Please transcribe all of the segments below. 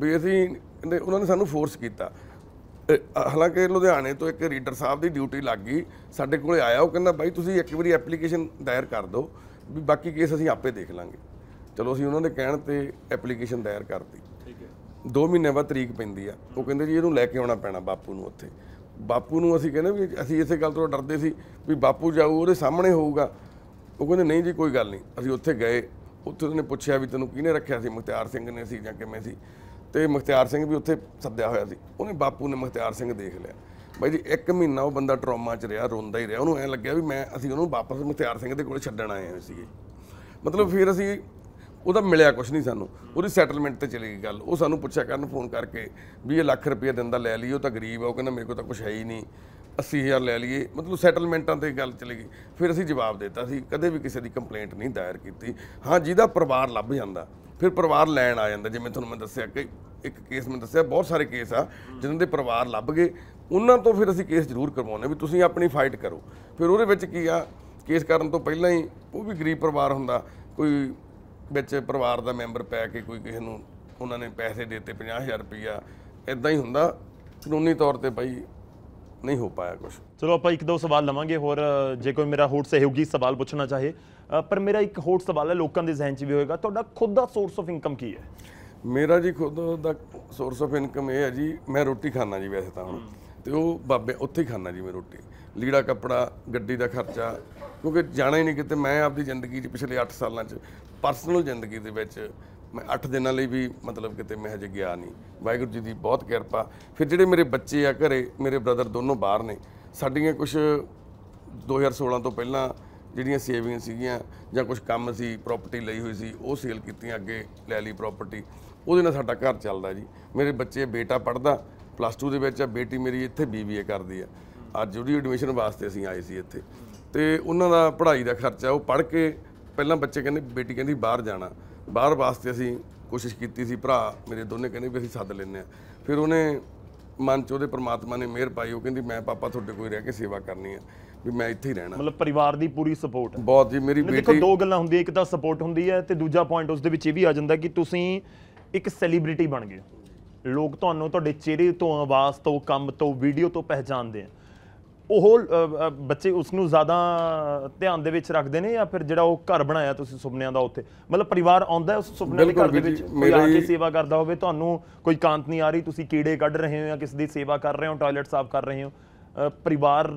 ਵੀ ਅਸੀਂ ਕਹਿੰਦੇ ਉਹਨਾਂ ਨੇ ਸਾਨੂੰ ਫੋਰਸ ਕੀਤਾ। ਹਾਲਾਂਕਿ ਲੁਧਿਆਣੇ ਤੋਂ ਇੱਕ ਰੀਡਰ ਸਾਹਿਬ ਦੀ ਡਿਊਟੀ ਲੱਗ ਗਈ ਸਾਡੇ ਕੋਲੇ ਆਇਆ ਉਹ ਕਹਿੰਦਾ ਬਾਈ ਤੁਸੀਂ ਇੱਕ ਵਾਰੀ ਐਪਲੀਕੇਸ਼ਨ ਦਾਇਰ ਕਰ ਦਿਓ ਵੀ ਬਾਕੀ ਕੇਸ ਅਸੀਂ ਆਪੇ ਦੇਖ ਲਾਂਗੇ। ਚਲੋ ਅਸੀਂ ਉਹਨਾਂ ਦੇ ਕਹਿਣ ਤੇ ਐਪਲੀਕੇਸ਼ਨ ਦਾਇਰ ਕਰਤੀ। ਠੀਕ ਹੈ। 2 ਮਹੀਨੇ ਬਾਅਦ ਤਰੀਕ ਪੈਂਦੀ ਆ। ਉਹ ਕਹਿੰਦੇ ਜੀ ਇਹਨੂੰ ਲੈ ਕੇ ਆਉਣਾ ਪੈਣਾ ਬਾਪੂ ਨੂੰ ਉੱਥੇ। ਬਾਪੂ ਨੂੰ ਅਸੀਂ ਕਹਿੰਦੇ ਵੀ ਅਸੀਂ ਇਸੇ ਗੱਲ ਤੋਂ ਡਰਦੇ ਸੀ ਵੀ ਬਾਪੂ ਜਾਊ ਉਹਦੇ ਸਾਹਮਣੇ ਹੋਊਗਾ। ਉਹ ਕਹਿੰਦੇ ਨਹੀਂ ਜੀ ਕੋਈ ਗੱਲ ਨਹੀਂ। ਅਸੀਂ ਉੱਥੇ ਗਏ। ਉੱਥੇ ਉਹਨੇ ਪੁੱਛਿਆ ਵੀ ਤੈਨੂੰ ਕਿਹਨੇ ਰੱਖਿਆ ਸੀ? ਮੁਖਤਿਆਰ ਸਿੰਘ ਨੇ ਸੀ ਜਾਂ ਕਿਵੇਂ ਸੀ? ਤੇ ਮੁਖਤਿਆਰ ਸਿੰਘ ਵੀ ਉੱਥੇ ਸੱਦਿਆ ਹੋਇਆ ਸੀ। ਉਹਨੇ ਬਾਪੂ ਨੇ ਮੁਖਤਿਆਰ ਸਿੰਘ ਦੇਖ ਲਿਆ। ਬਾਈ ਜੀ, ਇੱਕ ਮਹੀਨਾ ਉਹ ਬੰਦਾ ਟਰਾਮਾ 'ਚ ਰਿਹਾ, ਰੋਂਦਾ ਹੀ ਰਿਹਾ। ਉਹਨੂੰ ਐ ਲੱਗਿਆ ਵੀ ਮੈਂ, ਅਸੀਂ ਉਹਨੂੰ ਵਾਪਸ ਮੁਖਤਿਆਰ ਸਿੰਘ ਦੇ ਕੋਲ ਛੱਡਣ ਆਏ ਹੋਏ ਸੀਗੇ। ਮਤਲਬ ਫਿਰ ਅਸੀਂ ਉਹਦਾ ਮਿਲਿਆ ਕੁਛ ਨਹੀਂ ਸਾਨੂੰ। ਉਹਦੀ ਸੈਟਲਮੈਂਟ ਤੇ ਚਲੀ ਗਈ ਗੱਲ। ਉਹ ਸਾਨੂੰ ਪੁੱਛਿਆ ਕਰਨ ਫੋਨ ਕਰਕੇ ਵੀ ਇਹ ਲੱਖ ਰੁਪਏ ਦਿੰਦਾ ਲੈ ਲਈ ਉਹ ਤਾਂ ਗਰੀਬ ਆ, ਉਹ ਕਹਿੰਦਾ ਮੇਰੇ ਕੋਲ ਤਾਂ ਕੁਛ ਹੈ ਹੀ ਨਹੀਂ। 80000 ਲੈ ਲਈਏ। ਮਤਲਬ ਸੈਟਲਮੈਂਟਾਂ ਤੇ ਗੱਲ ਚਲੀ ਗਈ। ਫਿਰ ਅਸੀਂ ਜਵਾਬ ਦਿੱਤਾ ਸੀ, ਕਦੇ ਵੀ ਕਿਸੇ ਦੀ ਕੰਪਲੇਂਟ ਨਹੀਂ ਦਾਇਰ ਕੀਤੀ। ਹਾਂ, ਜਿਹਦਾ ਪਰਿਵਾਰ ਲੱਭ ਜਾਂਦਾ ਫਿਰ ਪਰਿਵਾਰ ਲੈਣ ਆ ਜਾਂਦਾ। ਜਿਵੇਂ ਤੁਹਾਨੂੰ ਮੈਂ ਦੱਸਿਆ ਕਿ ਇੱਕ ਕੇਸ ਮੈਂ ਦੱਸਿਆ, ਬਹੁਤ ਸਾਰੇ ਕੇਸ ਆ, ਜਿਨ੍ਹਾਂ ਦੇ ਪਰਿਵਾਰ ਲੱਭ ਗਏ। ਉਹਨਾਂ ਤੋਂ ਫਿਰ ਅਸੀਂ ਕੇਸ ਜ਼ਰੂਰ ਕਰਵਾਉਂਦੇ ਵੀ ਤੁਸੀਂ ਆਪਣੀ ਫਾਈਟ ਕਰੋ। ਫਿਰ ਉਹਦੇ ਵਿੱਚ ਕੀ ਆ ਕੇਸ ਕਰਨ ਤੋਂ ਪਹਿਲਾਂ ਹੀ ਉਹ ਵੀ ਗਰੀਬ ਪਰਿਵਾਰ ਹੁੰਦਾ। ਕੋਈ ਵਿੱਚ ਪਰਿਵਾਰ ਦਾ ਮੈਂਬਰ ਪੈ ਕੇ ਕੋਈ ਕਿਸੇ ਨੂੰ ਉਹਨਾਂ ਨੇ ਪੈਸੇ ਦੇ ਦਿੱਤੇ 50000 ਰੁਪਈਆ ਇਦਾਂ ਹੀ ਹੁੰਦਾ। ਕਾਨੂੰਨੀ ਤੌਰ ਤੇ ਭਾਈ ਨਹੀਂ ਹੋ ਪਾਇਆ ਕੁਝ ਚਲੋ ਆਪਾਂ ਇੱਕ ਦੋ ਸਵਾਲ ਲਵਾਂਗੇ ਹੋਰ ਜੇ ਕੋਈ ਮੇਰਾ ਹੋਰ ਸਹਿਯੋਗੀ ਸਵਾਲ ਪੁੱਛਣਾ ਚਾਹੇ ਪਰ ਮੇਰਾ ਇੱਕ ਹੋਰ ਸਵਾਲ ਹੈ ਲੋਕਾਂ ਦੇ ਜ਼ਿਹਨ 'ਚ ਵੀ ਹੋਏਗਾ ਤੁਹਾਡਾ ਖੁਦ ਦਾ ਸੋਰਸ ਆਫ ਇਨਕਮ ਕੀ ਹੈ? ਮੇਰਾ ਜੀ ਖੁਦ ਦਾ ਸੋਰਸ ਆਫ ਇਨਕਮ ਇਹ ਹੈ ਜੀ ਮੈਂ ਰੋਟੀ ਖਾਣਾ ਜੀ ਵੈਸੇ ਤਾਂ ਹੁਣ। ਤੇ ਉਹ ਬਾਬੇ ਉੱਥੇ ਹੀ ਖਾਣਾ ਜੀ ਮੈਂ ਰੋਟੀ। ਲੀੜਾ ਕੱਪੜਾ ਗੱਡੀ ਦਾ ਖਰਚਾ ਕਿਉਂਕਿ ਜਾਣਾ ਹੀ ਨਹੀਂ ਕਿਤੇ ਮੈਂ ਆਪਦੀ ਜ਼ਿੰਦਗੀ 'ਚ ਪਿਛਲੇ 8 ਸਾਲਾਂ 'ਚ ਪਰਸਨਲ ਜ਼ਿੰਦਗੀ ਦੇ ਵਿੱਚ ਮੈਂ 8 ਦਿਨਾਂ ਲਈ ਵੀ ਮਤਲਬ ਕਿਤੇ ਮੈਂ ਹਜੇ ਗਿਆ ਨਹੀਂ। ਵਾਹਿਗੁਰੂ ਜੀ ਦੀ ਬਹੁਤ ਕਿਰਪਾ। ਫਿਰ ਜਿਹੜੇ ਮੇਰੇ ਬੱਚੇ ਆ ਘਰੇ, ਮੇਰੇ ਬ੍ਰਦਰ ਦੋਨੋਂ ਬਾਹਰ ਨੇ। ਸਾਡੀਆਂ ਕੁਝ 2016 ਤੋਂ ਪਹਿਲਾਂ ਜਿਹੜੀਆਂ ਸੇਵਿੰਗ ਸੀਗੀਆਂ ਜਾਂ ਕੁਝ ਕੰਮ ਸੀ ਪ੍ਰਾਪਰਟੀ ਲਈ ਹੋਈ ਸੀ, ਉਹ ਸੇਲ ਕੀਤੀਆਂ ਅੱਗੇ, ਲੈ ਲਈ ਪ੍ਰਾਪਰਟੀ ਉਹਦੇ ਨਾਲ ਸਾਡਾ ਘਰ ਚੱਲਦਾ ਜੀ। ਮੇਰੇ ਬੱਚੇ ਬੇਟਾ ਪੜਦਾ ਪਲੱਸ 2 ਦੇ ਵਿੱਚ ਆ, ਬੇਟੀ ਮੇਰੀ ਇੱਥੇ ਬੀਬੀਏ ਕਰਦੀ ਆ। ਅੱਜ ਉਹਦੀ ਐਡਮਿਸ਼ਨ ਵਾਸਤੇ ਅਸੀਂ ਆਏ ਸੀ ਇੱਥੇ। ਤੇ ਉਹਨਾਂ ਦਾ ਪੜ੍ਹਾਈ ਦਾ ਖਰਚਾ, ਉਹ ਪੜ੍ਹ ਕੇ ਪਹਿਲਾਂ ਬੱਚੇ ਕਹਿੰਦੇ, ਬੇਟੀ ਕਹਿੰਦੀ ਬਾਹਰ ਜਾਣਾ। ਬਾਹਰ ਵਾਸਤੇ ਅਸੀਂ ਕੋਸ਼ਿਸ਼ ਕੀਤੀ ਸੀ ਭਰਾ ਮੇਰੇ ਦੋਨੇ ਕਹਿੰਦੇ ਵੀ ਅਸੀਂ ਸੱਦ ਲੈਂਦੇ ਆ ਫਿਰ ਉਹਨੇ ਮਨ ਚ ਉਹਦੇ ਪ੍ਰਮਾਤਮਾ ਨੇ ਮਿਹਰ ਪਾਈ ਉਹ ਕਹਿੰਦੀ ਮੈਂ ਪਾਪਾ ਤੁਹਾਡੇ ਕੋਲ ਰਹਿ ਕੇ ਸੇਵਾ ਕਰਨੀ ਆ ਵੀ ਮੈਂ ਇੱਥੇ ਹੀ ਰਹਿਣਾ। ਮਤਲਬ ਪਰਿਵਾਰ ਦੀ ਪੂਰੀ ਸਪੋਰਟ ਬਹੁਤ ਜੀ ਮੇਰੀ ਦੇਖੋ ਬੇਟੀ ਦੋ ਗੱਲਾਂ ਹੁੰਦੀਆਂ ਇੱਕ ਤਾਂ ਸਪੋਰਟ ਹੁੰਦੀ ਹੈ ਤੇ ਦੂਜਾ ਪੁਆਇੰਟ ਉਸ ਦੇ ਵਿੱਚ ਇਹ ਵੀ ਆ ਜਾਂਦਾ ਕਿ ਤੁਸੀਂ ਇੱਕ ਸੈਲੀਬ੍ਰਿਟੀ ਬਣ ਗਏ। ਲੋਕ ਤੁਹਾਨੂੰ ਤੁਹਾਡੇ ਚਿਹਰੇ ਤੋਂ ਆਵਾਜ਼ ਤੋਂ ਕੰਮ ਤੋਂ ਵੀਡੀਓ ਤੋਂ ਪਹਿਚਾਨਦੇ ਆ। ਉਹ ਬੱਚੇ ਉਸ ਨੂੰ ਜ਼ਿਆਦਾ ਧਿਆਨ ਦੇ ਵਿੱਚ ਰੱਖਦੇ ਨੇ ਜਾਂ ਫਿਰ ਜਿਹੜਾ ਉਹ ਘਰ ਬਣਾਇਆ ਤੁਸੀਂ ਸੁਪਨਿਆਂ ਦਾ ਉੱਥੇ? ਮਤਲਬ ਪਰਿਵਾਰ ਆਉਂਦਾ ਉਸ ਸੁਪਨਿਆਂ ਦੇ ਘਰ ਦੇ ਵਿੱਚ? ਕੋਈ ਆ ਮੇਰਾ ਕੇ ਸੇਵਾ ਕਰਦਾ ਹੋਵੇ ਤੁਹਾਨੂੰ ਕੋਈ ਕਾਂਤ ਨਹੀਂ ਆ ਰਹੀ ਤੁਸੀਂ ਕੀੜੇ ਕੱਢ ਰਹੇ ਹੋ ਜਾਂ ਕਿਸੇ ਦੀ ਸੇਵਾ ਕਰ ਰਹੇ ਹੋ ਟਾਇਲਟ ਸਾਫ਼ ਕਰ ਰਹੇ ਹੋ ਪਰਿਵਾਰ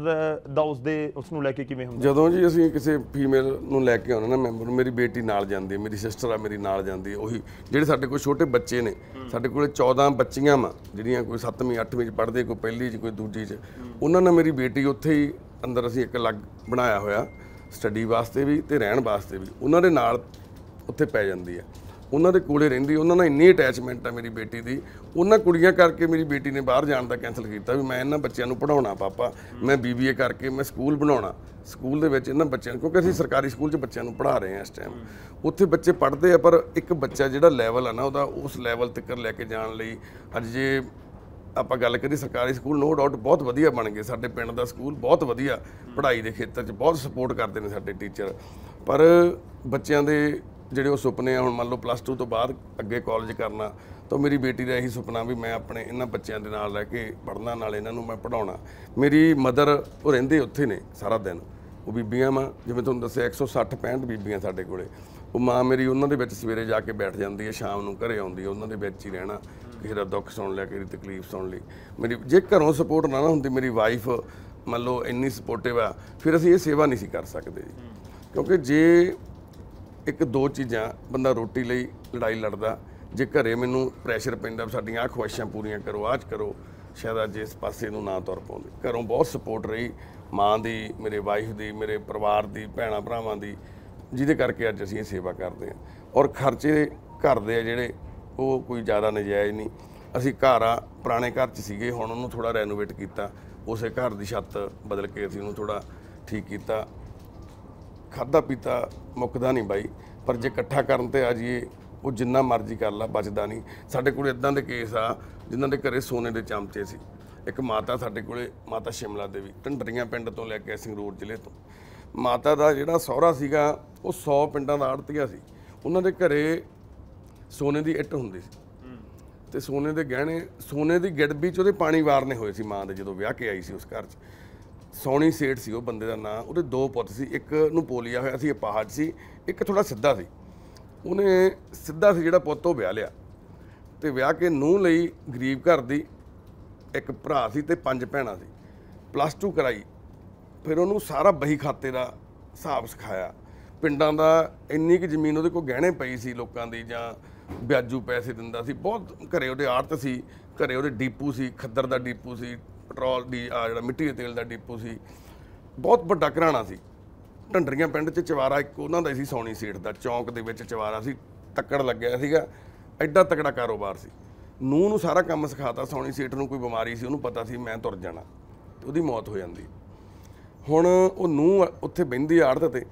ਦਾ ਉਸ ਦੇ ਉਸ ਨੂੰ ਲੈ ਕੇ ਕਿਵੇਂ ਹੁੰਦਾ? ਜਦੋਂ ਜੀ ਅਸੀਂ ਕਿਸੇ ਫੀਮੇਲ ਨੂੰ ਲੈ ਕੇ ਆਉਂਦੇ ਨਾ ਮੈਂਬਰ ਨੂੰ ਮੇਰੀ ਬੇਟੀ ਨਾਲ ਜਾਂਦੀ ਮੇਰੀ ਸਿਸਟਰ ਆ ਮੇਰੀ ਨਾਲ ਜਾਂਦੀ ਉਹੀ ਜਿਹੜੇ ਸਾਡੇ ਕੋਲ ਛੋਟੇ ਬੱਚੇ ਨੇ ਸਾਡੇ ਕੋਲੇ 14 ਬੱਚੀਆਂ ਵਾ ਜਿਹੜੀਆਂ ਕੋਈ 7ਵੀਂ 8ਵੀਂ ਚ ਪੜ੍ਹਦੇ ਕੋਈ ਪਹਿਲੀ ਚ ਕੋਈ ਦੂਜੀ ਚ ਉਹਨਾਂ ਨਾਲ ਮੇਰੀ ਬੇਟੀ ਉੱਥੇ ਹੀ ਅੰਦਰ ਅਸੀਂ ਇੱਕ ਅਲੱਗ ਬਣਾਇਆ ਹੋਇਆ ਸਟੱਡੀ ਵਾਸਤੇ ਵੀ ਤੇ ਰਹਿਣ ਵਾਸਤੇ ਵੀ ਉਹਨਾਂ ਦੇ ਨਾਲ ਉੱਥੇ ਪੈ ਜਾਂਦੀ ਹੈ। ਉਹਨਾਂ ਦੇ ਕੋਲੇ ਰਹਿੰਦੀ, ਉਹਨਾਂ ਨਾਲ ਇੰਨੀ ਅਟੈਚਮੈਂਟ ਆ ਮੇਰੀ ਬੇਟੀ ਦੀ। ਉਹਨਾਂ ਕੁੜੀਆਂ ਕਰਕੇ ਮੇਰੀ ਬੇਟੀ ਨੇ ਬਾਹਰ ਜਾਣ ਦਾ ਕੈਨਸਲ ਕੀਤਾ ਵੀ ਮੈਂ ਇਹਨਾਂ ਬੱਚਿਆਂ ਨੂੰ ਪੜਾਉਣਾ ਪਾਪਾ, ਮੈਂ ਬੀਬੀਏ ਕਰਕੇ ਮੈਂ ਸਕੂਲ ਬਣਾਉਣਾ। ਸਕੂਲ ਦੇ ਵਿੱਚ ਇਹਨਾਂ ਬੱਚਿਆਂ ਨੂੰ, ਕਿਉਂਕਿ ਅਸੀਂ ਸਰਕਾਰੀ ਸਕੂਲ 'ਚ ਬੱਚਿਆਂ ਨੂੰ ਪੜ੍ਹਾ ਰਹੇ ਹਾਂ ਇਸ ਟਾਈਮ ਉੱਥੇ ਬੱਚੇ ਪੜ੍ਹਦੇ ਆ, ਪਰ ਇੱਕ ਬੱਚਾ ਜਿਹੜਾ ਲੈਵਲ ਆ ਨਾ, ਉਹਦਾ ਉਸ ਲੈਵਲ ਤੱਕ ਲੈ ਕੇ ਜਾਣ ਲਈ ਅੱਜ ਜੇ ਆਪਾਂ ਗੱਲ ਕਰੀ ਸਰਕਾਰੀ ਸਕੂਲ ਨੋ ਡਾਊਟ ਬਹੁਤ ਵਧੀਆ ਬਣ ਗਏ। ਸਾਡੇ ਪਿੰਡ ਦਾ ਸਕੂਲ ਬਹੁਤ ਵਧੀਆ, ਪੜ੍ਹਾਈ ਦੇ ਖੇਤਰ 'ਚ ਬਹੁਤ ਸਪੋਰਟ ਕਰਦੇ ਨੇ ਸਾਡੇ ਟੀਚਰ ਪਰ ਬੱਚਿਆਂ ਦੇ ਜਿਹੜੇ ਉਹ ਸੁਪਨੇ ਆ, ਹੁਣ ਮੰਨ ਲਓ ਪਲੱਸ 2 ਤੋਂ ਬਾਅਦ ਅੱਗੇ ਕਾਲਜ ਕਰਨਾ, ਤਾਂ ਮੇਰੀ ਬੇਟੀ ਦਾ ਇਹੀ ਸੁਪਨਾ ਵੀ ਮੈਂ ਆਪਣੇ ਇਹਨਾਂ ਬੱਚਿਆਂ ਦੇ ਨਾਲ ਰਹਿ ਕੇ ਪੜ੍ਹਨਾ, ਨਾਲ ਇਹਨਾਂ ਨੂੰ ਮੈਂ ਪੜਾਉਣਾ ਮੇਰੀ ਮਦਰ ਉਹ ਰਹਿੰਦੇ ਉੱਥੇ ਨੇ ਸਾਰਾ ਦਿਨ। ਉਹ ਬੀਬੀਆਂ ਵਾ, ਜਿਵੇਂ ਤੁਹਾਨੂੰ ਦੱਸਿਆ 160 65 ਬੀਬੀਆਂ ਸਾਡੇ ਕੋਲੇ। ਉਹ ਮਾਂ ਮੇਰੀ ਉਹਨਾਂ ਦੇ ਵਿੱਚ ਸਵੇਰੇ ਜਾ ਕੇ ਬੈਠ ਜਾਂਦੀ ਹੈ, ਸ਼ਾਮ ਨੂੰ ਘਰੇ ਆਉਂਦੀ ਹੈ, ਉਹਨਾਂ ਦੇ ਵਿੱਚ ਹੀ ਰਹਿਣਾ, ਕਿਸੇ ਦਾ ਦੁੱਖ ਸੁਣ ਲਿਆ, ਕਿਸੇ ਦੀ ਤਕਲੀਫ ਸੁਣ ਲਈ। ਮੇਰੀ, ਜੇ ਘਰੋਂ ਸਪੋਰਟ ਨਾ ਨਾ ਹੁੰਦੀ, ਮੇਰੀ ਵਾਈਫ ਮੰਨ ਲਓ ਇੰਨੀ ਸਪੋਰਟਿਵ ਆ, ਫਿਰ ਅਸੀਂ ਇਹ ਸੇਵਾ ਨਹੀਂ ਸੀ ਕਰ ਸਕਦੇ ਜੀ। ਕਿਉਂਕਿ ਜੇ ਇੱਕ ਦੋ ਚੀਜ਼ਾਂ, ਬੰਦਾ ਰੋਟੀ ਲਈ ਲੜਾਈ ਲੜਦਾ, ਜੇ ਘਰੇ ਮੈਨੂੰ ਪ੍ਰੈਸ਼ਰ ਪੈਂਦਾ ਸਾਡੀਆਂ ਆਹ ਖੁਆਇਸ਼ਾਂ ਪੂਰੀਆਂ ਕਰੋ, ਆਹ 'ਚ ਕਰੋ, ਸ਼ਾਇਦ ਅੱਜ ਇਸ ਪਾਸੇ ਨੂੰ ਨਾ ਤੁਰ ਪਾਉਂਦੇ। ਘਰੋਂ ਬਹੁਤ ਸਪੋਰਟ ਰਹੀ, ਮਾਂ ਦੀ, ਮੇਰੇ ਵਾਈਫ ਦੀ, ਮੇਰੇ ਪਰਿਵਾਰ ਦੀ, ਭੈਣਾਂ ਭਰਾਵਾਂ ਦੀ, ਜਿਹਦੇ ਕਰਕੇ ਅੱਜ ਅਸੀਂ ਇਹ ਸੇਵਾ ਕਰਦੇ ਹਾਂ। ਔਰ ਖਰਚੇ ਘਰ ਦੇ ਆ ਜਿਹੜੇ, ਉਹ ਕੋਈ ਜ਼ਿਆਦਾ ਨਜਾਇਜ਼ ਨਹੀਂ। ਅਸੀਂ ਘਰ ਆ, ਪੁਰਾਣੇ ਘਰ 'ਚ ਸੀਗੇ, ਹੁਣ ਉਹਨੂੰ ਥੋੜਾ ਰੈਨੋਵੇਟ ਕੀਤਾ, ਉਸੇ ਘਰ ਦੀ ਛੱਤ ਬਦਲ ਕੇ ਅਸੀਂ ਉਹਨੂੰ ਥੋੜਾ ਠੀਕ ਕੀਤਾ। ਖਾਦਾ ਪੀਤਾ ਮੁੱਕਦਾ ਨਹੀਂ ਬਾਈ। ਪਰ ਜੇ ਇਕੱਠਾ ਕਰਨ ਤੇ ਆ ਜਾਈਏ, ਉਹ ਜਿੰਨਾ ਮਰਜ਼ੀ ਕਰ ਲਾ, ਬਚਦਾ ਨਹੀਂ। ਸਾਡੇ ਕੋਲ ਇਦਾਂ ਦੇ ਕੇਸ ਆ, ਜਿਨ੍ਹਾਂ ਦੇ ਘਰੇ ਸੋਨੇ ਦੇ ਚਮਚੇ ਸੀ। ਇੱਕ ਮਾਤਾ ਸਾਡੇ ਕੋਲੇ, ਮਾਤਾ ਸ਼ਿਮਲਾ ਦੇਵੀ, ਢੰਡਰੀਆਂ ਪਿੰਡ ਤੋਂ ਲੈ ਕੇ ਸੰਗਰੂਰ ਜ਼ਿਲ੍ਹੇ ਤੋਂ। ਮਾਤਾ ਦਾ ਜਿਹੜਾ ਸਹੁਰਾ ਸੀਗਾ, ਉਹ 100 ਪਿੰਡਾਂ ਦਾ ਆੜਤੀਆ ਸੀ। ਉਹਨਾਂ ਦੇ ਘਰੇ ਸੋਨੇ ਦੀ ਇੱਟ ਹੁੰਦੀ ਸੀ। ਤੇ ਸੋਨੇ ਦੇ ਗਹਿਣੇ, ਸੋਨੇ ਦੀ ਗਿੜਬੀ ਚ ਉਹਦੇ ਪਾਣੀ ਵਾਰਨੇ ਹੋਏ ਸੀ ਮਾਂ ਦੇ ਜਦੋਂ ਵਿਆਹ ਕੇ ਆਈ ਸੀ ਉਸ ਘਰ 'ਚ। ਸੋਹਣੀ ਸੇਠ ਸੀ ਉਹ ਬੰਦੇ ਦਾ ਨਾਂ, ਉਹਦੇ ਦੋ ਪੁੱਤ ਸੀ, ਇੱਕ ਨੂੰ ਪੋਲੀਆ ਹੋਇਆ ਸੀ ਅਪਾਹਜ ਸੀ, ਇੱਕ ਥੋੜਾ ਸਿੱਧਾ ਸੀ। ਉਹਨੇ ਸਿੱਧਾ ਸੀ ਜਿਹੜਾ ਪੁੱਤ ਉਹ ਵਿਆਹ ਲਿਆ ਤੇ ਵਿਆਹ ਕੇ ਨੂੰਹ ਲਈ ਗਰੀਬ ਘਰ ਦੀ ਇੱਕ ਭਰਾ ਸੀ ਤੇ ਪੰਜ ਭੈਣਾਂ ਸੀ ਪਲੱਸ 2 ਕਰਾਈ। ਫਿਰ ਉਹਨੂੰ ਸਾਰਾ ਬਹੀ ਖਾਤੇ ਦਾ ਹਿਸਾਬ ਸਿਖਾਇਆ। ਪਿੰਡਾਂ ਦਾ ਇੰਨੀ ਕਿ ਜ਼ਮੀਨ ਉਹਦੇ ਕੋਲ ਗਹਿਣੇ ਪਈ ਸੀ ਲੋਕਾਂ ਦੀ ਜਾਂ ਵਿਆਜੂ ਪੈਸੇ ਦਿੰਦਾ ਸੀ, ਬਹੁਤ ਘਰੇ ਉਹਦੇ ਆੜਤ ਸੀ, ਘਰੇ ਉਹਦੇ ਡੀਪੂ ਸੀ, ਖੱਦਰ ਦਾ ਡੀਪੂ ਸੀ ਪੈਟਰੋਲ ਦੀ, ਆ ਜਿਹੜਾ ਮਿੱਟੀ ਦੇ ਤੇਲ ਦਾ ਡੀਪੂ ਸੀ, ਬਹੁਤ ਵੱਡਾ ਘਰਾਣਾ ਸੀ। ਢੰਡਰੀਆਂ ਪਿੰਡ 'ਚ ਚਵਾਰਾ, ਇੱਕ ਉਹਨਾਂ ਦਾ ਸੀ ਸੋਣੀ ਸੇਠ ਦਾ, ਚੌਂਕ ਦੇ ਵਿੱਚ ਚਵਾਰਾ ਸੀ, ਤੱਕੜ ਲੱਗਿਆ ਸੀਗਾ, ਐਡਾ ਤਕੜਾ ਕਾਰੋਬਾਰ ਸੀ। ਨੂੰਹ ਨੂੰ ਸਾਰਾ ਕੰਮ ਸਿਖਾਤਾ ਸੋਣੀ ਸੇਠ ਨੂੰ ਕੋਈ ਬਿਮਾਰੀ ਸੀ, ਉਹਨੂੰ ਪਤਾ ਸੀ ਮੈਂ ਤੁਰ ਜਾਣਾ, ਤੇ ਉਹਦੀ ਮੌਤ ਹੋ ਜਾਂਦੀ। ਹੁਣ ਉਹ ਨੂੰਹ ਉੱਥੇ ਬਹਿੰਦੀ ਆੜਤ ਤੇ,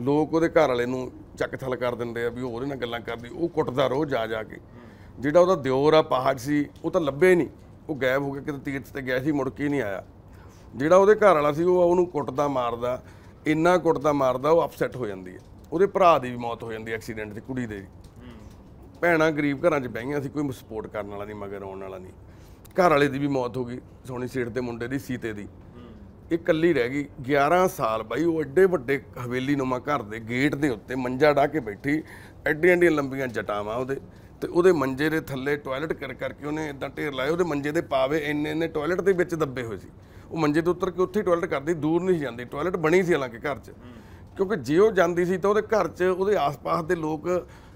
ਲੋਕ ਉਹਦੇ ਘਰ ਵਾਲੇ ਨੂੰ ਚੱਕ ਥਲ ਕਰ ਦਿੰਦੇ ਆ ਵੀ ਉਹਦੇ ਨਾਲ ਗੱਲਾਂ ਕਰਦੀ, ਉਹ ਕੁੱਟਦਾ ਰੋਜ਼ ਜਾ ਜਾ ਕੇ। ਜਿਹੜਾ ਉਹਦਾ ਦਿਓਰ ਆ ਪਹਾੜ ਸੀ, ਉਹ ਤਾਂ ਲੱਭੇ ਨਹੀਂ ਉਹ ਗਾਇਬ ਹੋ ਗਿਆ ਕਿਤੇ ਤੀਰਥ ਤੇ ਗਿਆ ਸੀ, ਮੁੜ ਕੇ ਨਹੀਂ ਆਇਆ। ਜਿਹੜਾ ਉਹਦੇ ਘਰ ਵਾਲਾ ਸੀ, ਉਹ ਉਹਨੂੰ ਕੁੱਟਦਾ ਮਾਰਦਾ, ਇੰਨਾ ਕੁੱਟਦਾ ਮਾਰਦਾ, ਉਹ ਅਪਸੈਟ ਹੋ ਜਾਂਦੀ ਹੈ। ਉਹਦੇ ਭਰਾ ਦੀ ਵੀ ਮੌਤ ਹੋ ਜਾਂਦੀ ਐਕਸੀਡੈਂਟ 'ਚ ਕੁੜੀ ਦੇ। ਭੈਣਾਂ ਗਰੀਬ ਘਰਾਂ 'ਚ ਬਹਿਆਂ ਸੀ, ਕੋਈ ਸਪੋਰਟ ਕਰਨ ਵਾਲਾ ਨਹੀਂ, ਮਗਰ ਆਉਣ ਵਾਲਾ ਨਹੀਂ। ਘਰ ਵਾਲੇ ਦੀ ਵੀ ਮੌਤ ਹੋ ਗਈ, ਸੋਹਣੀ ਸੇਠ ਦੇ ਮੁੰਡੇ ਦੀ, ਸੀਤੇ ਦੀ। ਇਹ ਇਕੱਲੀ ਰਹਿ ਗਈ 11 ਸਾਲ ਬਾਈ, ਉਹ ਐਡੇ ਵੱਡੇ ਹਵੇਲੀ ਨੁਮਾ ਘਰ ਦੇ ਗੇਟ ਦੇ ਉੱਤੇ ਮੰਜਾ ਢਾ ਕੇ ਬੈਠੀ ਐਡੀਆਂ ਐਡੀਆਂ ਲੰਬੀਆਂ ਜਟਾਵਾਂ ਉਹਦੇ। ਤੇ ਉਹਦੇ ਮੰਜੇ ਦੇ ਥੱਲੇ ਟਾਇਲਟ ਕਰ ਕਰਕੇ ਉਹਨੇ ਇਦਾਂ ਢੇਰ ਲਾਏ ਉਹਦੇ ਮੰਜੇ ਦੇ ਪਾਵੇ ਇੰਨੇ ਇੰਨੇ ਟਾਇਲਟ ਦੇ ਵਿੱਚ ਦੱਬੇ ਹੋਏ ਸੀ। ਉਹ ਮੰਜੇ ਤੋਂ ਉੱਤਰ ਕੇ ਉੱਥੇ ਹੀ ਟਾਇਲਟ ਕਰਦੀ, ਦੂਰ ਨਹੀਂ ਸੀ ਜਾਂਦੀ ਟਾਇਲਟ ਬਣੀ ਸੀ ਹਾਲਾਂਕਿ ਘਰ 'ਚ। ਕਿਉਂਕਿ ਜੇ ਉਹ ਜਾਂਦੀ ਸੀ ਤਾਂ ਉਹਦੇ ਘਰ 'ਚ, ਉਹਦੇ ਆਸ-ਪਾਸ ਦੇ ਲੋਕ